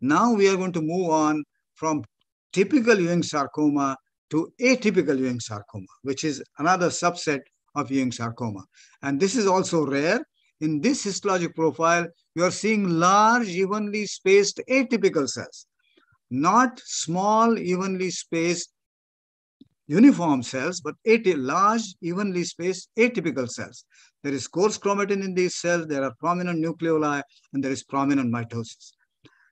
now we are going to move on from typical Ewing sarcoma to atypical Ewing sarcoma, which is another subset of Ewing sarcoma. And this is also rare. In this histologic profile, you are seeing large, evenly spaced atypical cells, not small, evenly spaced uniform cells, but large, evenly spaced atypical cells. There is coarse chromatin in these cells, there are prominent nucleoli, and there is prominent mitosis.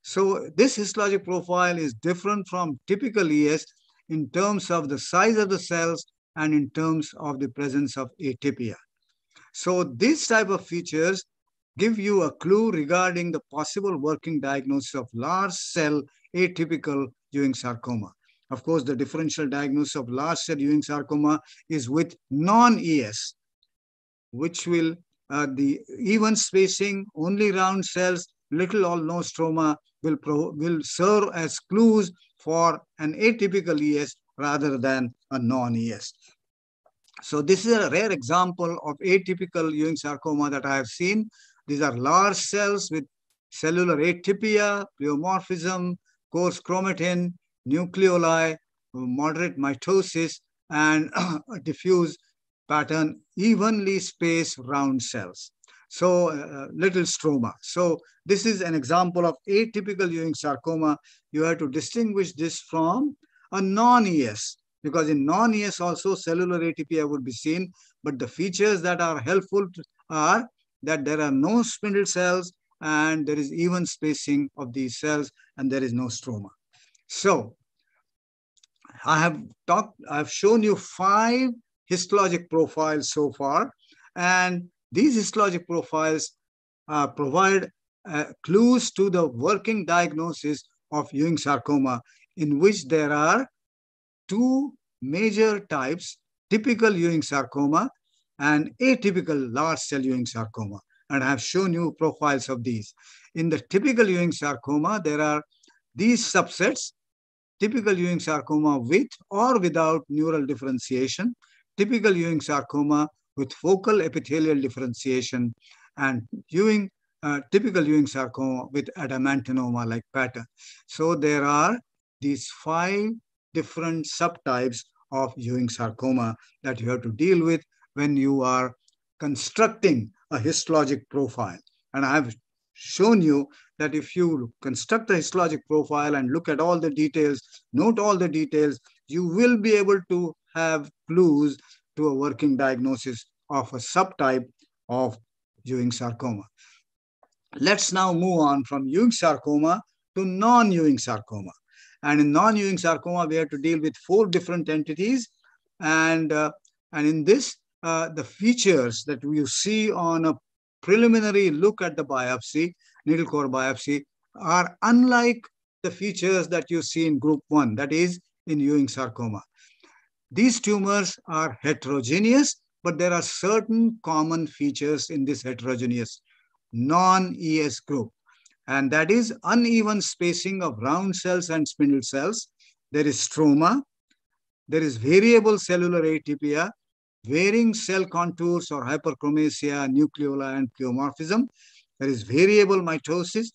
So this histologic profile is different from typical ES in terms of the size of the cells and in terms of the presence of atypia. So these type of features give you a clue regarding the possible working diagnosis of large cell atypical Ewing sarcoma. Of course, the differential diagnosis of large cell Ewing sarcoma is with non-ES, which will uh, the even spacing, only round cells, little or no stroma will, will serve as clues for an atypical ES rather than a non-ES. So this is a rare example of atypical Ewing sarcoma that I have seen. These are large cells with cellular atypia, pleomorphism, coarse chromatin, nucleoli, moderate mitosis, and diffuse pattern, evenly spaced round cells. So uh, little stroma. So this is an example of atypical Ewing sarcoma. You have to distinguish this from a non-ES because in non-ES also cellular atypia would be seen, but the features that are helpful are that there are no spindle cells and there is even spacing of these cells and there is no stroma. So I have talked, I've shown you five histologic profiles so far, and these histologic profiles uh, provide uh, clues to the working diagnosis of Ewing sarcoma, in which there are two major types, typical Ewing sarcoma and atypical large cell Ewing sarcoma. And I have shown you profiles of these. In the typical Ewing sarcoma, there are these subsets, typical Ewing sarcoma with or without neural differentiation, typical Ewing sarcoma with focal epithelial differentiation, and Ewing, uh, typical Ewing sarcoma with adamantinoma-like pattern. So there are these five different subtypes of Ewing sarcoma that you have to deal with when you are constructing a histologic profile. And I've shown you that if you construct a histologic profile and look at all the details, note all the details, you will be able to have clues to a working diagnosis of a subtype of Ewing sarcoma. Let's now move on from Ewing sarcoma to non-Ewing sarcoma. And in non-Ewing sarcoma, we have to deal with four different entities. And, uh, and in this, uh, the features that you see on a preliminary look at the biopsy, needle core biopsy, are unlike the features that you see in group one, that is in Ewing sarcoma. These tumors are heterogeneous, but there are certain common features in this heterogeneous non-ES group and that is uneven spacing of round cells and spindle cells. There is stroma. There is variable cellular atypia, varying cell contours or hyperchromasia, nucleoli, and pleomorphism. There is variable mitosis,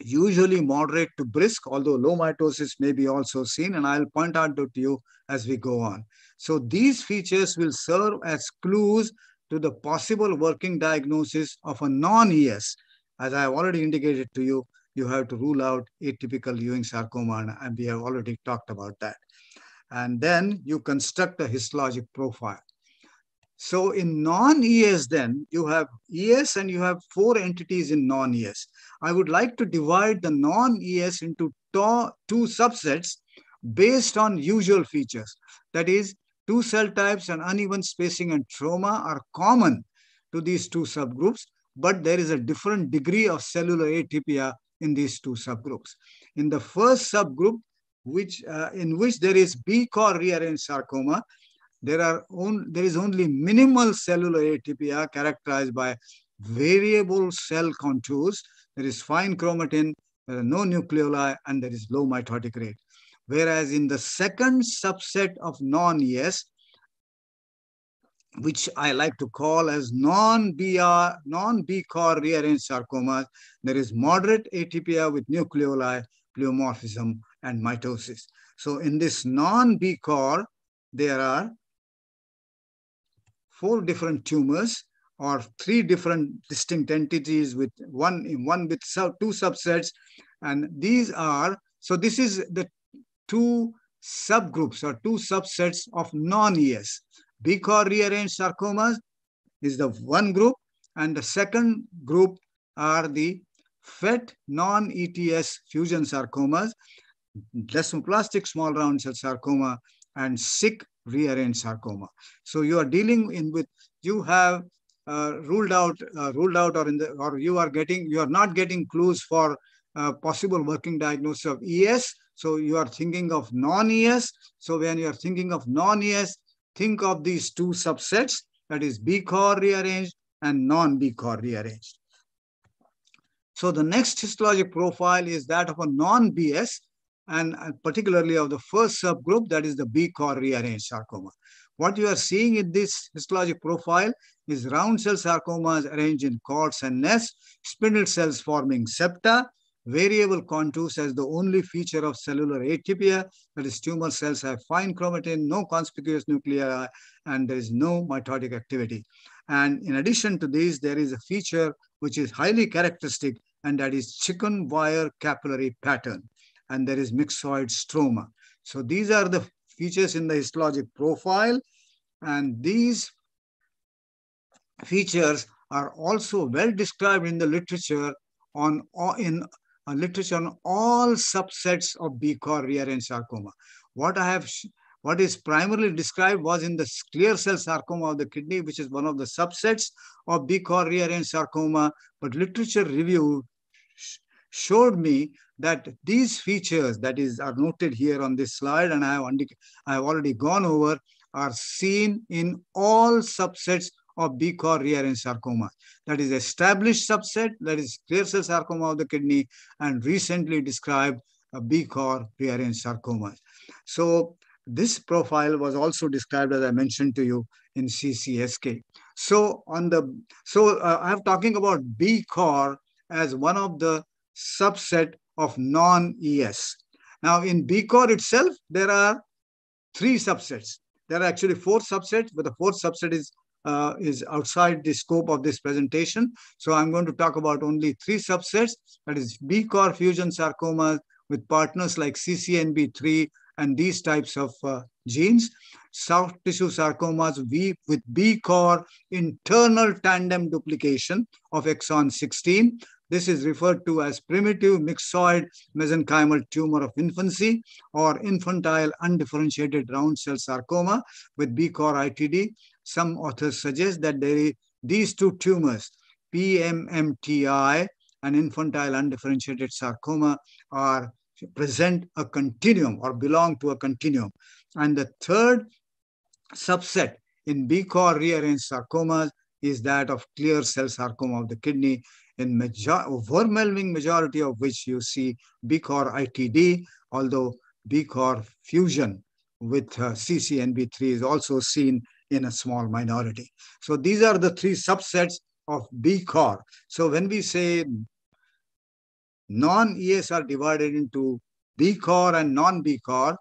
usually moderate to brisk, although low mitosis may be also seen, and I'll point out to you as we go on. So these features will serve as clues to the possible working diagnosis of a non-ES as I have already indicated to you, you have to rule out atypical Ewing sarcoma, and we have already talked about that. And then you construct a histologic profile. So in non-ES then, you have ES and you have four entities in non-ES. I would like to divide the non-ES into two subsets based on usual features. That is, two cell types and uneven spacing and stroma are common to these two subgroups but there is a different degree of cellular atypia in these two subgroups. In the first subgroup, which uh, in which there is BCOR rearranged sarcoma, there are on, there is only minimal cellular atypia characterized by variable cell contours. There is fine chromatin, there are no nucleoli, and there is low mitotic rate. Whereas in the second subset of non-ES, which I like to call as non-BR, non-BCOR rearranged sarcomas. There is moderate atypia with nucleoli, pleomorphism, and mitosis. So in this non-BCOR, there are four different tumors or three different distinct entities with one in one with two subsets and these are so this is the two subgroups or two subsets of non-es BCOR rearranged sarcomas is the one group and the second group are the FET non-ETS fusion sarcomas, desmoplastic small round cell sarcoma, and CIC rearranged sarcoma. So you are dealing in with, you have uh, ruled out, uh, ruled out or in the, or you are getting, you are not getting clues for uh, possible working diagnosis of ES. So you are thinking of non-ES. So when you are thinking of non-ES, think of these two subsets, that is BCOR rearranged and non-BCOR rearranged. So the next histologic profile is that of a non-BS and uh, particularly of the first subgroup, that is the BCOR rearranged sarcoma. What you are seeing in this histologic profile is round cell sarcomas arranged in cords and nests, spindle cells forming septa, variable contours as the only feature of cellular atypia, that is tumor cells have fine chromatin, no conspicuous nuclei, and there is no mitotic activity. And in addition to these, there is a feature which is highly characteristic and that is chicken wire capillary pattern. And there is myxoid stroma. So these are the features in the histologic profile. And these features are also well described in the literature on in literature on all subsets of BCOR rearranged sarcoma. What I have what is primarily described was in the clear cell sarcoma of the kidney, which is one of the subsets of BCOR rearranged sarcoma. But literature review showed me that these features that is are noted here on this slide, and I have, I have already gone over, are seen in all subsets of BCOR rearranged sarcoma. That is established subset, that is clear cell sarcoma of the kidney, and recently described BCOR rearranged sarcomas. So this profile was also described, as I mentioned to you, in CCSK. So on the so uh, I'm talking about BCOR as one of the subset of non-ES. Now in BCOR itself, there are three subsets. There are actually four subsets, but the fourth subset is uh, is outside the scope of this presentation. So I'm going to talk about only three subsets, that is BCOR fusion sarcomas with partners like CCNB3 and these types of uh, genes. Soft tissue sarcomas with BCOR internal tandem duplication of exon 16. This is referred to as primitive myxoid mesenchymal tumor of infancy or infantile undifferentiated round cell sarcoma with BCOR ITD. Some authors suggest that is, these two tumors, PMMTI and infantile undifferentiated sarcoma, are present a continuum or belong to a continuum. And the third subset in BCOR rearranged sarcomas is that of clear cell sarcoma of the kidney, in major overwhelming majority of which you see BCOR ITD, although BCOR fusion with uh, CCNB3 is also seen in a small minority. So these are the three subsets of BCOR. So when we say non-ES are divided into BCOR and non-BCOR.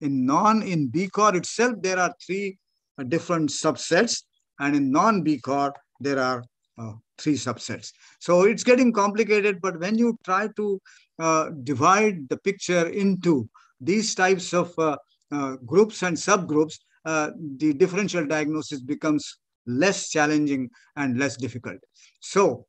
In non in BCOR itself, there are three uh, different subsets, and in non-BCOR, there are uh, three subsets. So it's getting complicated, but when you try to uh, divide the picture into these types of uh, uh groups and subgroups, uh, the differential diagnosis becomes less challenging and less difficult. So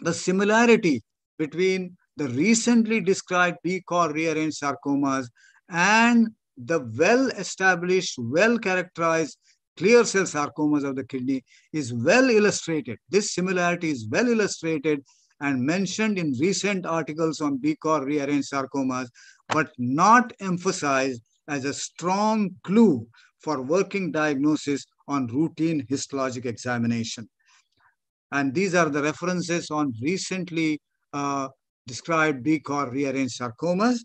the similarity between the recently described BCOR rearranged sarcomas and the well-established, well-characterized clear cell sarcomas of the kidney is well illustrated. This similarity is well illustrated and mentioned in recent articles on BCOR rearranged sarcomas, but not emphasized as a strong clue for working diagnosis on routine histologic examination. And these are the references on recently uh, described BCOR rearranged sarcomas.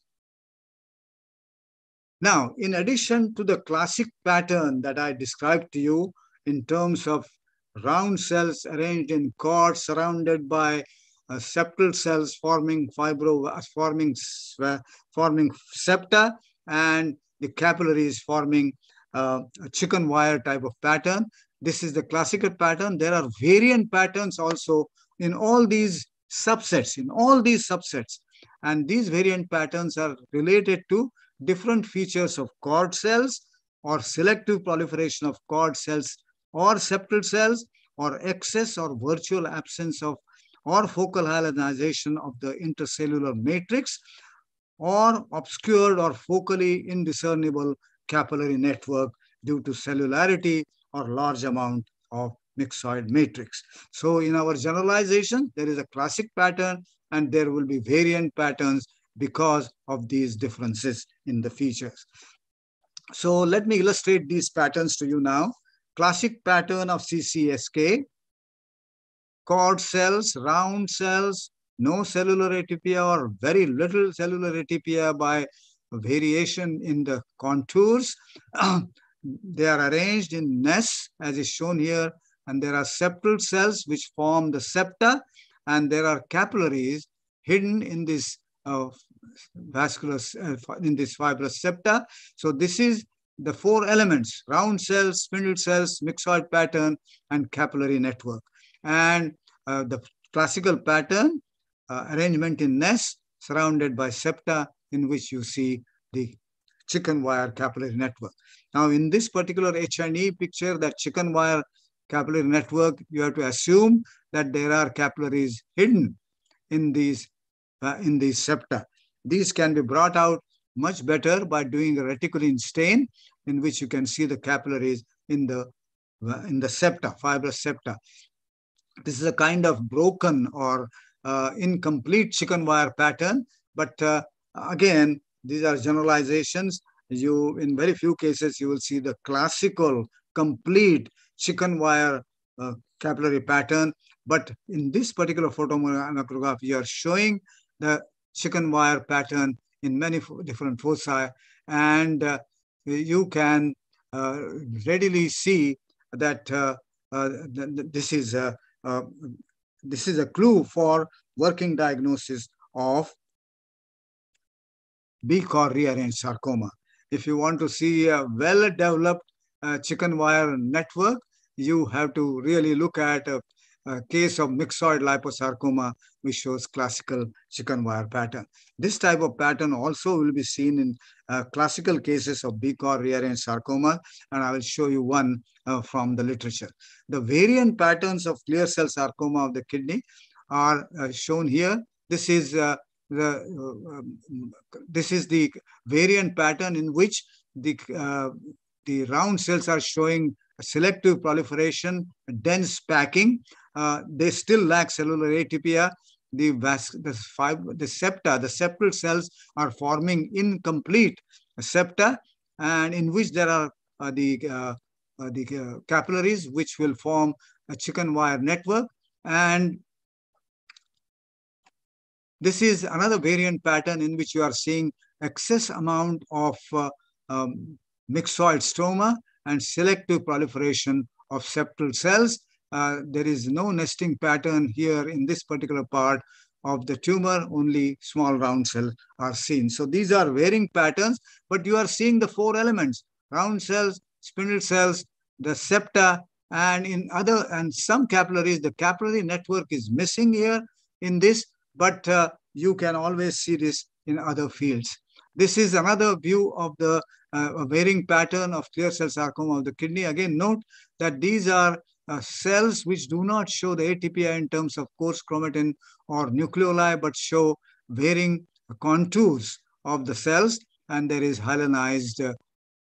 Now, in addition to the classic pattern that I described to you in terms of round cells arranged in cords surrounded by uh, septal cells forming fibro, forming, uh, forming septa, and the capillaries forming uh, a chicken wire type of pattern. This is the classical pattern. There are variant patterns also in all these subsets, in all these subsets. And these variant patterns are related to different features of cord cells or selective proliferation of cord cells or septal cells or excess or virtual absence of or focal hyalinization of the intercellular matrix or obscured or focally indiscernible capillary network due to cellularity or large amount of myxoid matrix. So in our generalization, there is a classic pattern and there will be variant patterns because of these differences in the features. So let me illustrate these patterns to you now. Classic pattern of CCSK, cord cells, round cells, no cellular atypia or very little cellular atypia by variation in the contours. they are arranged in nests as is shown here and there are septal cells which form the septa and there are capillaries hidden in this uh, vascular, uh, in this fibrous septa. So this is the four elements, round cells, spindle cells, myxoid pattern, and capillary network. And uh, the classical pattern, uh, arrangement in nests surrounded by septa in which you see the chicken wire capillary network. Now in this particular H&E picture, that chicken wire capillary network, you have to assume that there are capillaries hidden in these, uh, in these septa. These can be brought out much better by doing a reticulin stain in which you can see the capillaries in the, uh, in the septa, fibrous septa. This is a kind of broken or uh, incomplete chicken wire pattern, but uh, again, these are generalizations. You, in very few cases, you will see the classical, complete chicken wire uh, capillary pattern. But in this particular photomicrograph, you are showing the chicken wire pattern in many different foci. And uh, you can uh, readily see that uh, uh, th this is a, this is a clue for working diagnosis of BCOR rearranged sarcoma. If you want to see a well-developed uh, chicken wire network, you have to really look at a uh, case of myxoid liposarcoma, which shows classical chicken wire pattern. This type of pattern also will be seen in uh, classical cases of BCOR rearranged sarcoma, and I will show you one uh, from the literature. The variant patterns of clear cell sarcoma of the kidney are uh, shown here. This is uh, the um, this is the variant pattern in which the the round cells are showing selective proliferation, dense packing, uh, they still lack cellular atypia. The, vas the, fiber, the septa, the septal cells are forming incomplete septa and in which there are uh, the, uh, uh the uh, capillaries which will form a chicken wire network. And this is another variant pattern in which you are seeing excess amount of um, myxoid stroma and selective proliferation of septal cells. Uh, there is no nesting pattern here in this particular part of the tumor, only small round cells are seen. So these are varying patterns, but you are seeing the four elements, round cells, spindle cells, the septa, and in other, and some capillaries, the capillary network is missing here in this, but uh, you can always see this in other fields. This is another view of the uh, varying pattern of clear cell sarcoma of the kidney. Again, note that these are uh, cells which do not show the atypia in terms of coarse chromatin or nucleoli, but show varying contours of the cells, and there is hyalinized, uh,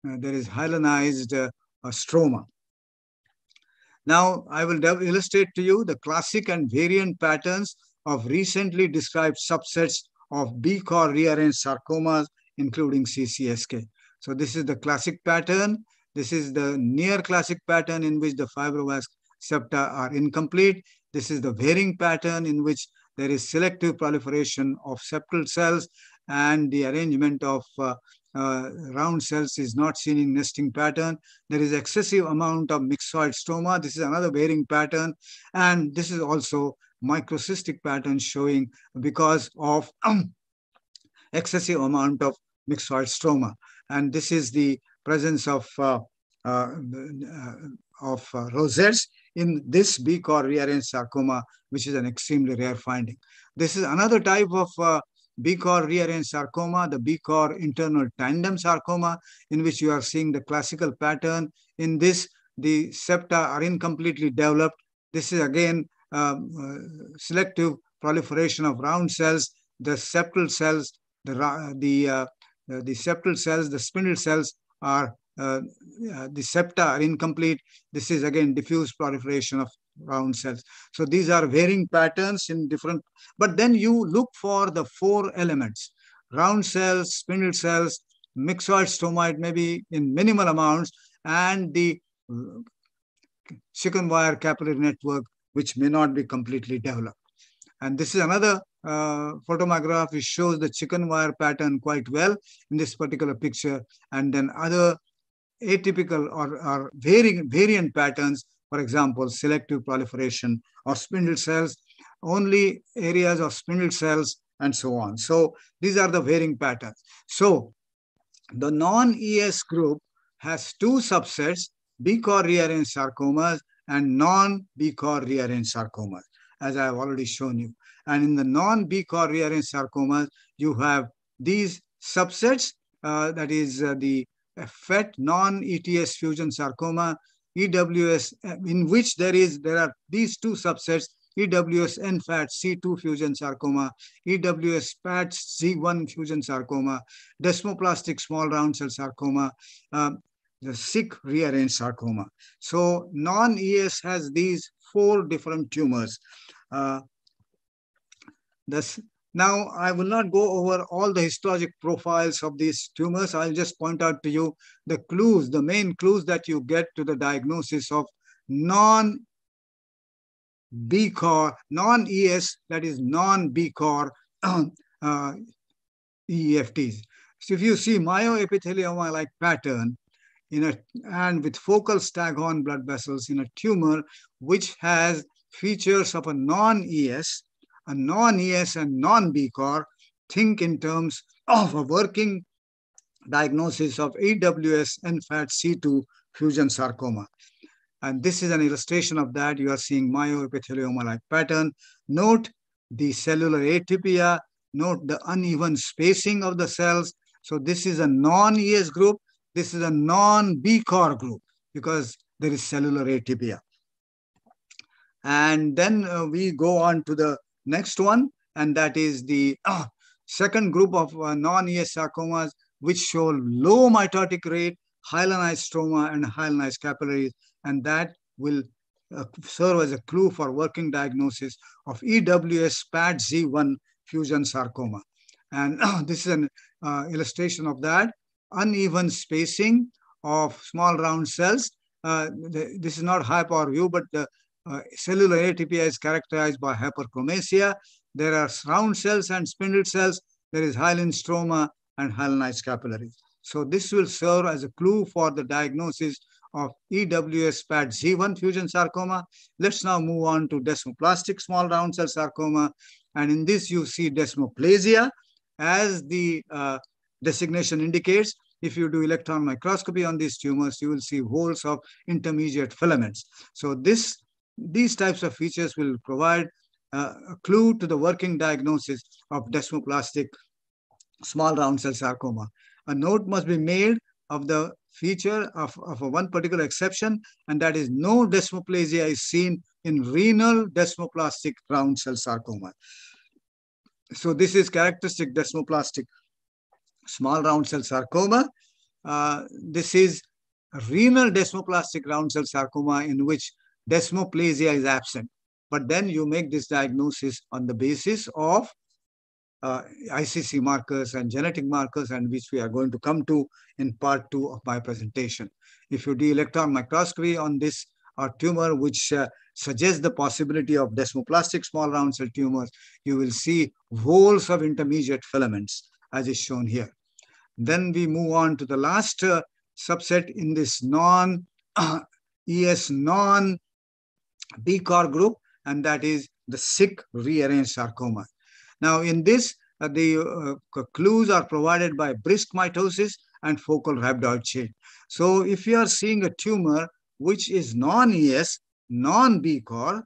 there is hyalinized uh, stroma. Now, I will illustrate to you the classic and variant patterns of recently described subsets of BCOR rearranged sarcomas, including CCSK. So this is the classic pattern. This is the near classic pattern in which the fibroblasts septa are incomplete. This is the varying pattern in which there is selective proliferation of septal cells and the arrangement of uh, uh, round cells is not seen in nesting pattern. There is excessive amount of myxoid stroma. This is another varying pattern. And this is also microcystic pattern showing because of excessive amount of myxoid stroma. And this is the presence of uh, uh, of uh, rosettes in this BCOR rearranged sarcoma, which is an extremely rare finding. This is another type of uh, BCOR rearranged sarcoma, the BCOR internal tandem sarcoma, in which you are seeing the classical pattern. In this, the septa are incompletely developed. This is again um, uh, selective proliferation of round cells, the septal cells, the, the, uh, the septal cells, the spindle cells are uh, uh, the septa are incomplete. This is again diffuse proliferation of round cells. So these are varying patterns in different, but then you look for the four elements, round cells, spindle cells, myxoid stromoid maybe in minimal amounts, and the uh, chicken wire capillary network, which may not be completely developed. And this is another uh, which shows the chicken wire pattern quite well in this particular picture. And then other atypical or, or varying, variant patterns, for example, selective proliferation of spindle cells, only areas of spindle cells, and so on. So these are the varying patterns. So the non-ES group has two subsets, BCOR rearranged sarcomas and non-BCOR rearranged sarcomas, as I have already shown you. And in the non-BCOR rearranged sarcomas, you have these subsets, uh, that is uh, the FET non-ETS fusion sarcoma, EWS, in which there is there are these two subsets, EWS NFATC2 fusion sarcoma, EWS PATZ1 fusion sarcoma, desmoplastic small round cell sarcoma, um, the CIC rearranged sarcoma. So non-ES has these four different tumors. Uh, this now, I will not go over all the histologic profiles of these tumors. I'll just point out to you the clues, the main clues that you get to the diagnosis of non BCOR, non-ES, that is non-BCOR uh, EFTs. So if you see myoepithelioma-like pattern in a and with focal staghorn blood vessels in a tumor which has features of a non-ES, a non-ES and non-BCOR think in terms of a working diagnosis of EWS NFATC2 fusion sarcoma. And this is an illustration of that. You are seeing myoepithelioma-like pattern. Note the cellular atypia. Note the uneven spacing of the cells. So this is a non-ES group. This is a non-BCOR group because there is cellular atypia. And then uh, we go on to the next one, and that is the uh, second group of uh, non-ES sarcomas, which show low mitotic rate, hyalinized stroma, and hyalinized capillaries, and that will uh, serve as a clue for working diagnosis of EWS PATZ1 fusion sarcoma. And this is an uh, illustration of that. Uneven spacing of small round cells. Uh, the, this is not high power view, but the uh, cellular atypia is characterized by hyperchromasia. There are round cells and spindle cells. There is hyaline stroma and hyalinized capillaries. So this will serve as a clue for the diagnosis of EWS PATZ1 fusion sarcoma. Let's now move on to desmoplastic small round cell sarcoma. And in this, you see desmoplasia as the uh, designation indicates. If you do electron microscopy on these tumors, you will see whorls of intermediate filaments. So this these types of features will provide uh, a clue to the working diagnosis of desmoplastic small round cell sarcoma. A note must be made of the feature of, of one particular exception, and that is no desmoplasia is seen in renal desmoplastic round cell sarcoma. So this is characteristic desmoplastic small round cell sarcoma. Uh, this is renal desmoplastic round cell sarcoma in which desmoplasia is absent. But then you make this diagnosis on the basis of uh, ICC markers and genetic markers and which we are going to come to in part two of my presentation. If you do electron microscopy on this uh, tumor, which uh, suggests the possibility of desmoplastic small round cell tumors, you will see whorls of intermediate filaments as is shown here. Then we move on to the last uh, subset in this non-ES non BCOR group, and that is the CIC rearranged sarcoma. Now, in this, uh, the uh, clues are provided by brisk mitosis, and focal rhabdoid change. So if you are seeing a tumor which is non-ES, non-BCOR,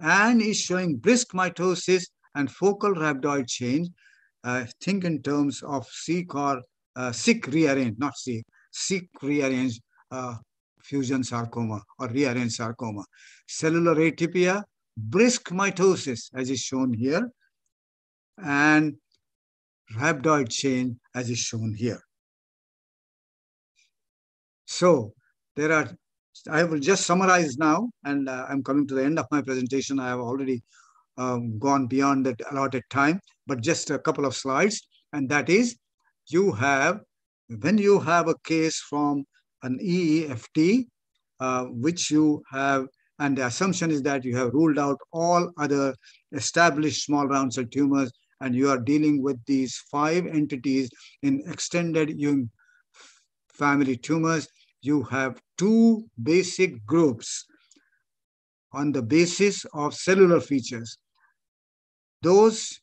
and is showing brisk mitosis and focal rhabdoid change, uh, think in terms of CCOR, uh, CIC rearranged, not CIC, CIC rearranged uh, fusion sarcoma or rearranged sarcoma. Cellular atypia, brisk mitosis, as is shown here, and rhabdoid change, as is shown here. So there are, I will just summarize now, and uh, I'm coming to the end of my presentation. I have already um, gone beyond that allotted time, but just a couple of slides. And that is, you have, when you have a case from an EEFT, uh, which you have, and the assumption is that you have ruled out all other established small round cell tumors, and you are dealing with these five entities in extended Ewing family tumors, you have two basic groups on the basis of cellular features. Those,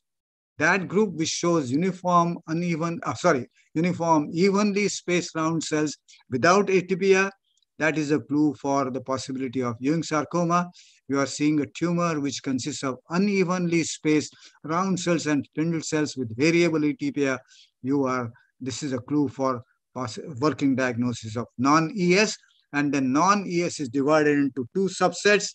that group which shows uniform, uneven, uh, sorry, uniform, evenly spaced round cells without atypia, that is a clue for the possibility of Ewing sarcoma. You are seeing a tumor which consists of unevenly spaced round cells and spindle cells with variable atypia. You are, this is a clue for working diagnosis of non-ES. And then non-ES is divided into two subsets.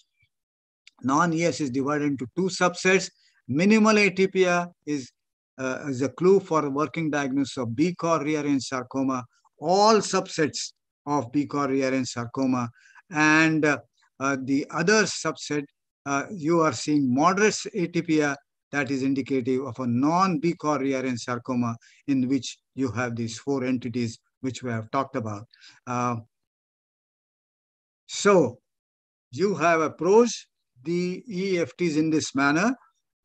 Non-ES is divided into two subsets. Minimal atypia is, uh, is a clue for working diagnosis of BCOR rearranged sarcoma. All subsets of BCOR rearranged sarcoma. And uh, uh, the other subset, uh, you are seeing moderate atypia that is indicative of a non-BCOR rearranged sarcoma in which you have these four entities which we have talked about. Uh, so you have approached the EFTs in this manner,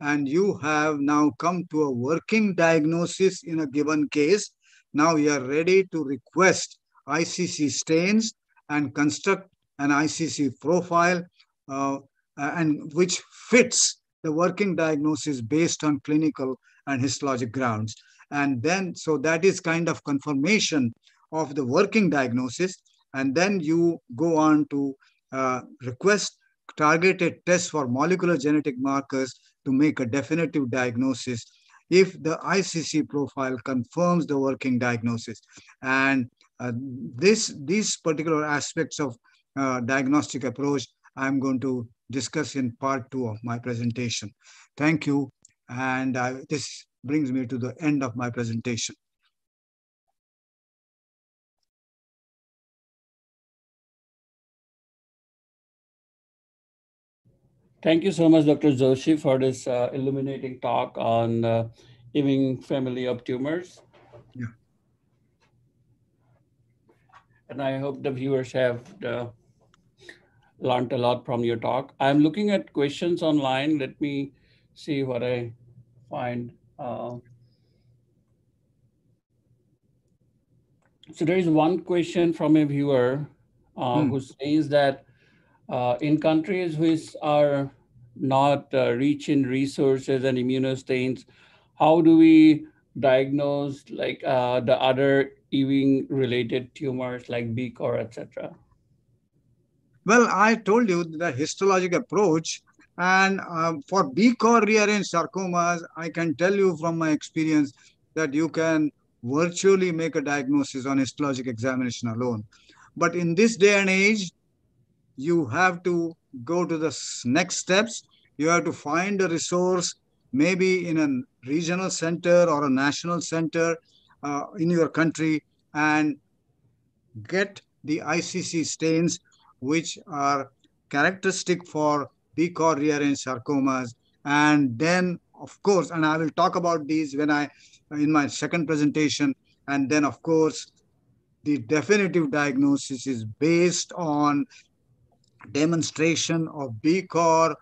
and you have now come to a working diagnosis in a given case. Now you are ready to request ICC stains and construct an ICC profile uh, and which fits the working diagnosis based on clinical and histologic grounds. And then, so that is kind of confirmation of the working diagnosis. And then you go on to uh, request targeted tests for molecular genetic markers to make a definitive diagnosis if the ICC profile confirms the working diagnosis. And uh, this, these particular aspects of uh, diagnostic approach, I'm going to discuss in part two of my presentation. Thank you. And uh, this brings me to the end of my presentation. Thank you so much, Dr. Joshi, for this uh, illuminating talk on uh, Ewing family of tumors. Yeah. And I hope the viewers have uh, learned a lot from your talk. I'm looking at questions online. Let me see what I find. Uh, so there is one question from a viewer uh, hmm. who says that uh, in countries which are not uh, rich in resources and immunostains, how do we diagnose like uh, the other Ewing related tumors like BCOR, etc.? Well, I told you the histologic approach and um, for BCOR rearranged sarcomas, I can tell you from my experience that you can virtually make a diagnosis on histologic examination alone. But in this day and age, you have to go to the next steps. You have to find a resource, maybe in a regional center or a national center uh, in your country, and get the ICC stains, which are characteristic for BCOR rearranged sarcomas. And then, of course, and I will talk about these when I, in my second presentation. And then, of course, the definitive diagnosis is based on demonstration of BCOR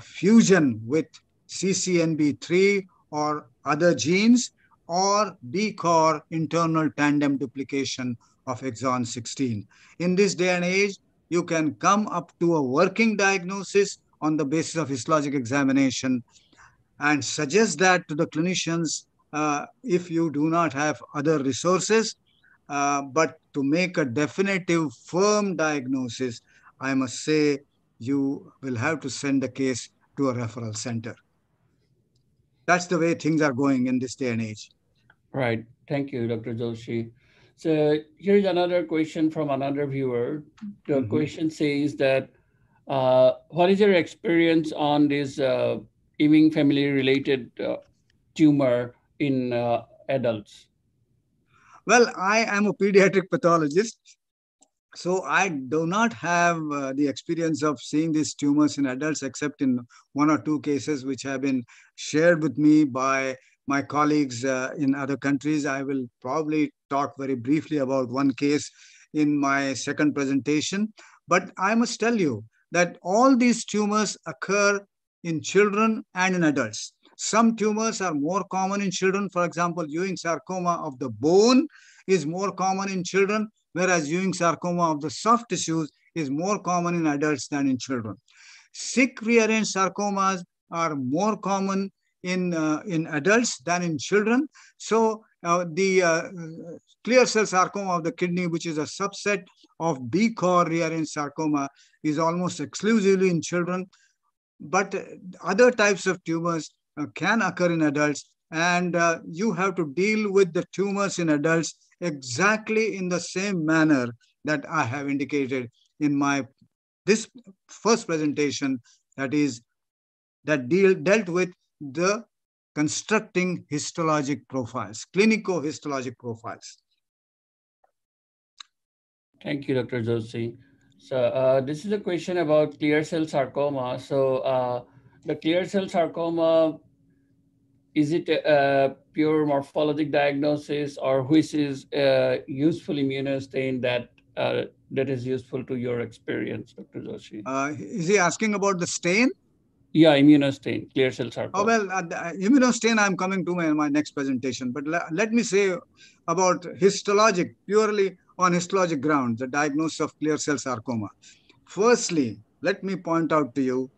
fusion with CCNB3 or other genes or BCOR internal tandem duplication of exon 16. In this day and age, you can come up to a working diagnosis on the basis of histologic examination and suggest that to the clinicians uh, if you do not have other resources Uh, but to make a definitive, firm diagnosis, I must say you will have to send the case to a referral center. That's the way things are going in this day and age. Right. Thank you, Dr. Joshi. So here's another question from another viewer. The mm -hmm. question says that, uh, what is your experience on this uh, Ewing family related uh, tumor in uh, adults? Well, I am a pediatric pathologist. So I do not have uh, the experience of seeing these tumors in adults except in one or two cases which have been shared with me by my colleagues uh, in other countries. I will probably talk very briefly about one case in my second presentation. But I must tell you that all these tumors occur in children and in adults. Some tumors are more common in children. For example, Ewing sarcoma of the bone is more common in children, whereas Ewing sarcoma of the soft tissues is more common in adults than in children. CIC rearranged sarcomas are more common in, uh, in adults than in children. So uh, the uh, clear cell sarcoma of the kidney, which is a subset of BCOR rearranged sarcoma, is almost exclusively in children. But other types of tumors uh, can occur in adults, and uh, you have to deal with the tumors in adults exactly in the same manner that I have indicated in my this first presentation that is that deal dealt with the constructing histologic profiles, clinico-histologic profiles. Thank you, Dr. Joshi. So uh, this is a question about clear cell sarcoma. So uh, the clear cell sarcoma is it a, pure morphologic diagnosis or which is a useful immunostain that uh, that is useful to your experience, Dr. Joshi? Uh, is he asking about the stain? Yeah, immunostain, clear cell sarcoma. Oh, well, uh, immunostain, I'm coming to my, my next presentation. But le let me say about histologic, purely on histologic grounds, the diagnosis of clear cell sarcoma. Firstly, let me point out to you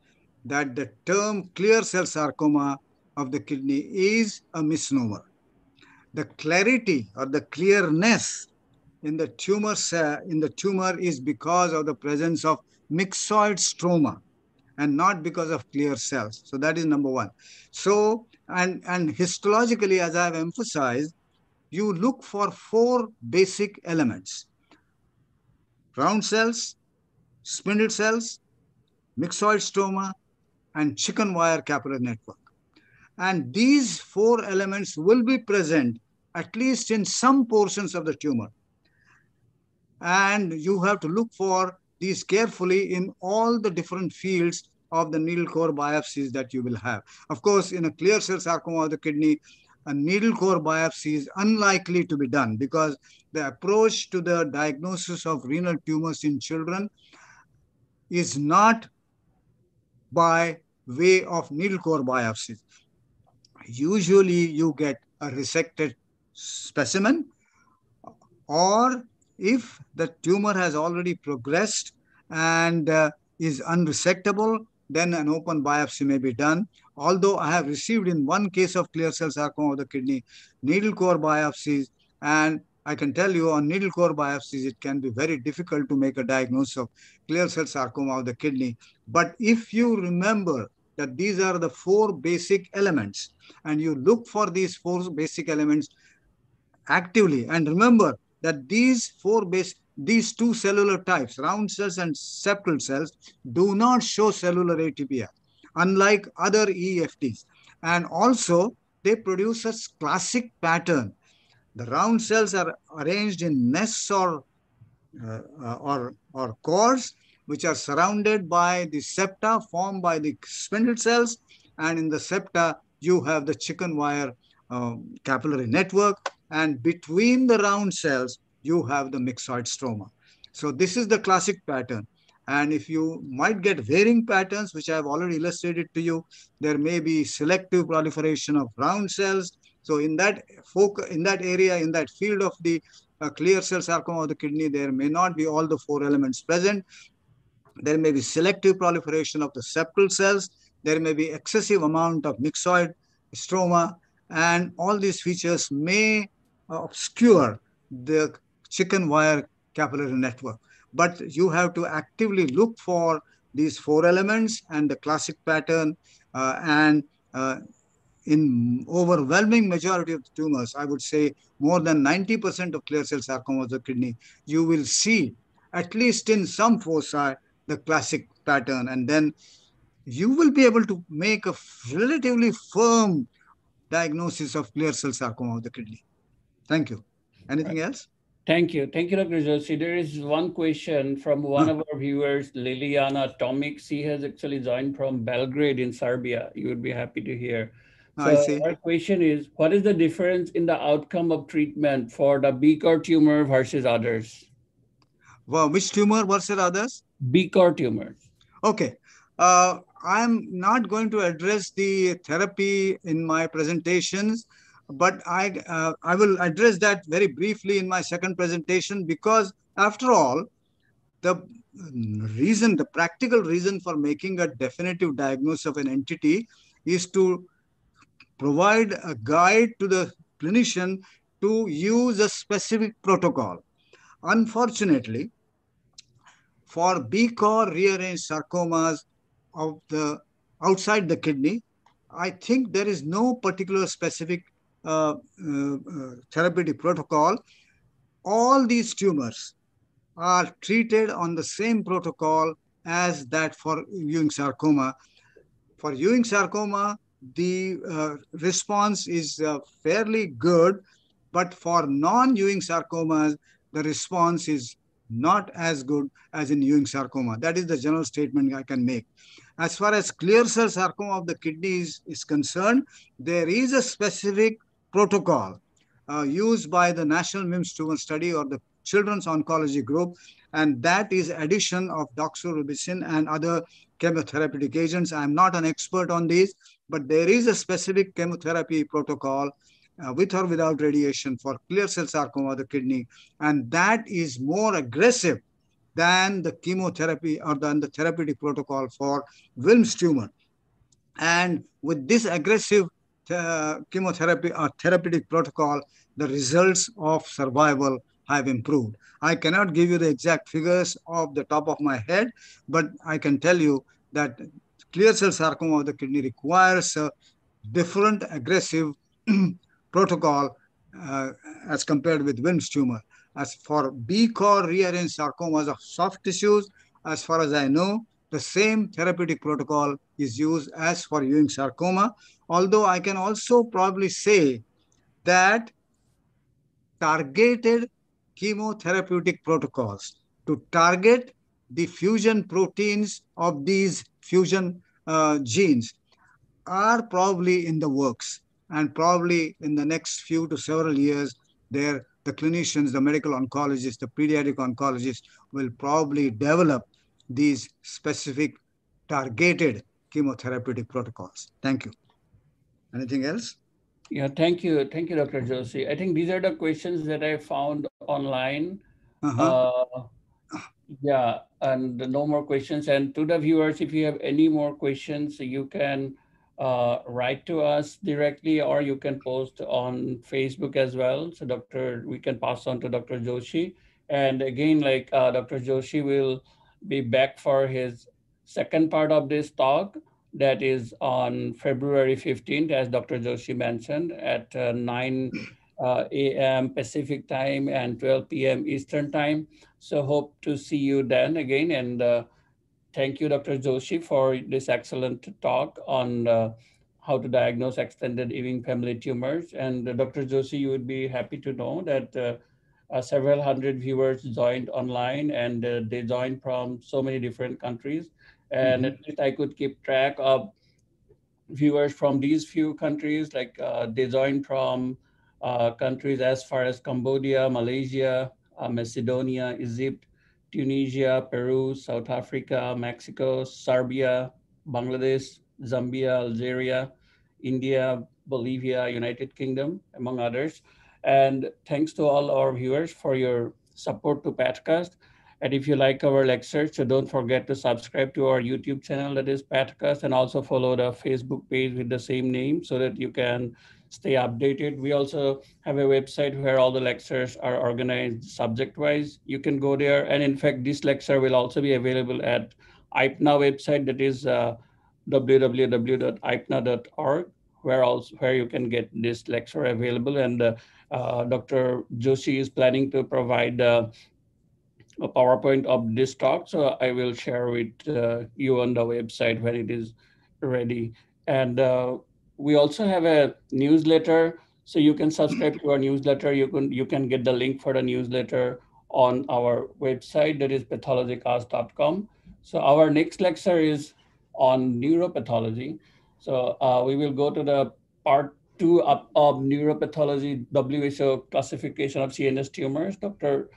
that the term clear cell sarcoma of the kidney is a misnomer. The clarity or the clearness in the tumor in the tumor is because of the presence of myxoid stroma and not because of clear cells. So that is number one. So, and, and histologically, as I have emphasized, you look for four basic elements. Round cells, spindle cells, myxoid stroma, and chicken wire capillary network. And these four elements will be present at least in some portions of the tumor. And you have to look for these carefully in all the different fields of the needle core biopsies that you will have. Of course, in a clear cell sarcoma of the kidney, a needle core biopsy is unlikely to be done because the approach to the diagnosis of renal tumors in children is not by way of needle core biopsies usually you get a resected specimen or if the tumor has already progressed and uh, is unresectable, then an open biopsy may be done. Although I have received in one case of clear cell sarcoma of the kidney, needle core biopsies, and I can tell you on needle core biopsies, it can be very difficult to make a diagnosis of clear cell sarcoma of the kidney. But if you remember that these are the four basic elements. And you look for these four basic elements actively. And remember that these four base these two cellular types round cells and septal cells do not show cellular atypia unlike other EFTs and also they produce a classic pattern. The round cells are arranged in nests or uh, uh or or cores which are surrounded by the septa formed by the spindle cells. And in the septa, you have the chicken wire um, capillary network. And between the round cells, you have the myxoid stroma. So this is the classic pattern. And if you might get varying patterns, which I have already illustrated to you, there may be selective proliferation of round cells. So in that in that area, in that field of the uh, clear cell sarcoma of the kidney, there may not be all the four elements present. There may be selective proliferation of the septal cells. There may be excessive amount of myxoid stroma, and all these features may obscure the chicken wire capillary network. But you have to actively look for these four elements and the classic pattern uh, and uh, in overwhelming majority of the tumors, I would say more than 90% of clear cell sarcoma of kidney, you will see at least in some foci the classic pattern and then you will be able to make a relatively firm diagnosis of clear cell sarcoma of the kidney. Thank you. Anything else? Thank you. Thank you, Dr. Joshi. There is one question from one hmm. of our viewers, Liliana Tomic. She has actually joined from Belgrade in Serbia. You would be happy to hear. So I see. Our question is, what is the difference in the outcome of treatment for the BCOR tumor versus others? Well, which tumor versus others? BCOR tumors. Okay. Uh, I'm not going to address the therapy in my presentations, but I, uh, I will address that very briefly in my second presentation because after all, the reason, the practical reason for making a definitive diagnosis of an entity is to provide a guide to the clinician to use a specific protocol. Unfortunately, for BCOR rearranged sarcomas of the outside the kidney, I think there is no particular specific uh, uh, therapeutic protocol. All these tumors are treated on the same protocol as that for Ewing sarcoma. For Ewing sarcoma, the uh, response is uh, fairly good, but for non-Ewing sarcomas, the response is not as good as in Ewing sarcoma. That is the general statement I can make. As far as clear cell sarcoma of the kidneys is concerned, there is a specific protocol uh, used by the National Wilms tumor study or the Children's Oncology Group, and that is addition of doxorubicin and other chemotherapeutic agents. I'm not an expert on these, but there is a specific chemotherapy protocol uh, with or without radiation for clear cell sarcoma of the kidney. And that is more aggressive than the chemotherapy or than the therapeutic protocol for Wilms tumor. And with this aggressive uh, chemotherapy or therapeutic protocol, the results of survival have improved. I cannot give you the exact figures off the top of my head, but I can tell you that clear cell sarcoma of the kidney requires a different aggressive protocol uh, as compared with Wilms tumor. As for BCOR rearranged sarcomas of soft tissues, as far as I know, the same therapeutic protocol is used as for Ewing sarcoma. Although I can also probably say that targeted chemotherapeutic protocols to target the fusion proteins of these fusion uh, genes are probably in the works. And probably in the next few to several years, there the clinicians, the medical oncologists, the pediatric oncologists will probably develop these specific targeted chemotherapeutic protocols. Thank you. Anything else? Yeah, thank you. Thank you, Dr. Joshi. I think these are the questions that I found online. Uh-huh. Uh, yeah, and no more questions. And to the viewers, if you have any more questions, you can uh, write to us directly or you can post on Facebook as well. So Dr. we can pass on to Dr. Joshi. And again, like uh, Dr. Joshi will be back for his second part of this talk that is on February 15th, as Dr. Joshi mentioned, at uh, 9 uh, a.m. Pacific time and 12 p.m. Eastern time. So hope to see you then again. And uh, thank you, Dr. Joshi, for this excellent talk on uh, how to diagnose extended Ewing family tumors. And uh, Dr. Joshi, you would be happy to know that uh, uh, several hundred viewers joined online and uh, they joined from so many different countries. And mm -hmm. at least I could keep track of viewers from these few countries, like they joined from countries as far as Cambodia, Malaysia, Macedonia, Egypt, Tunisia, Peru, South Africa, Mexico, Serbia, Bangladesh, Zambia, Algeria, India, Bolivia, United Kingdom, among others. And thanks to all our viewers for your support to pathCast. And if you like our lectures, so don't forget to subscribe to our YouTube channel that is pathCast and also follow the Facebook page with the same name so that you can stay updated. We also have a website where all the lectures are organized subject-wise. You can go there. And in fact, this lecture will also be available at IPNA website that is uh, www.ipna.org where also where you can get this lecture available. And uh, uh, Dr. Joshi is planning to provide uh, a PowerPoint of this talk. So I will share with uh, you on the website when it is ready. And uh, we also have a newsletter. So you can subscribe to our newsletter. You can you can get the link for the newsletter on our website that is pathologycast.com. So our next lecture is on neuropathology. So uh, we will go to the part two of, of neuropathology WHO classification of CNS tumors. Dr.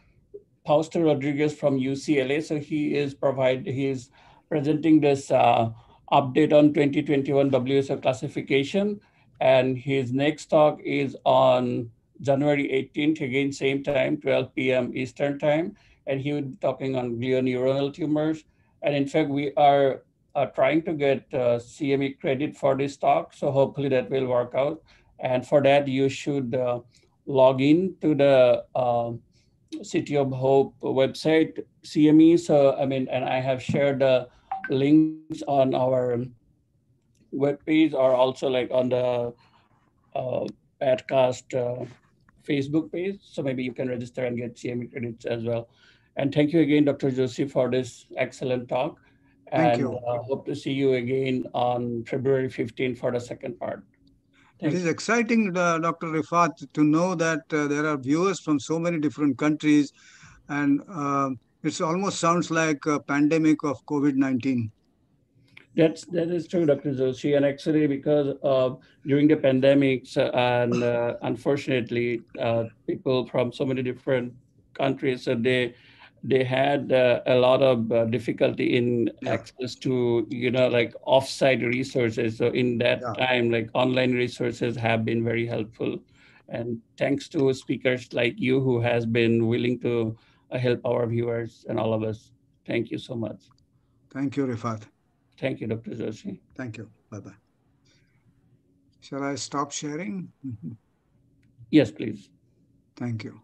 Fausto Rodriguez from UCLA. So he is provide he is presenting this uh, update on 2021 WHO classification. And his next talk is on January 18th, again, same time, 12 p.m. Eastern time. And he will be talking on glioneuronal tumors. And in fact, we are uh, trying to get uh, CME credit for this talk. So hopefully that will work out. And for that, you should uh, log in to the um, City of Hope website, CME. So, I mean, and I have shared the links on our webpage or also like on the uh, pathCast uh, Facebook page. So maybe you can register and get CME credits as well. And thank you again, Dr. Joshi, for this excellent talk. Thank and you. uh, hope to see you again on February 15 for the second part. It is exciting, uh, Dr. Rifat, to know that uh, there are viewers from so many different countries, and uh, it almost sounds like a pandemic of COVID-19. That's that is true, Dr. Joshi, and actually because uh, during the pandemics uh, and uh, unfortunately uh, people from so many different countries, so they they had uh, a lot of uh, difficulty in Yeah. access to you know like offsite resources. So in that Yeah. time, like online resources have been very helpful, and thanks to speakers like you who has been willing to uh, help our viewers and all of us. Thank you so much. Thank you, Rifat. Thank you, Dr. Joshi. Thank you. Bye-bye. Shall I stop sharing? Yes, please. Thank you.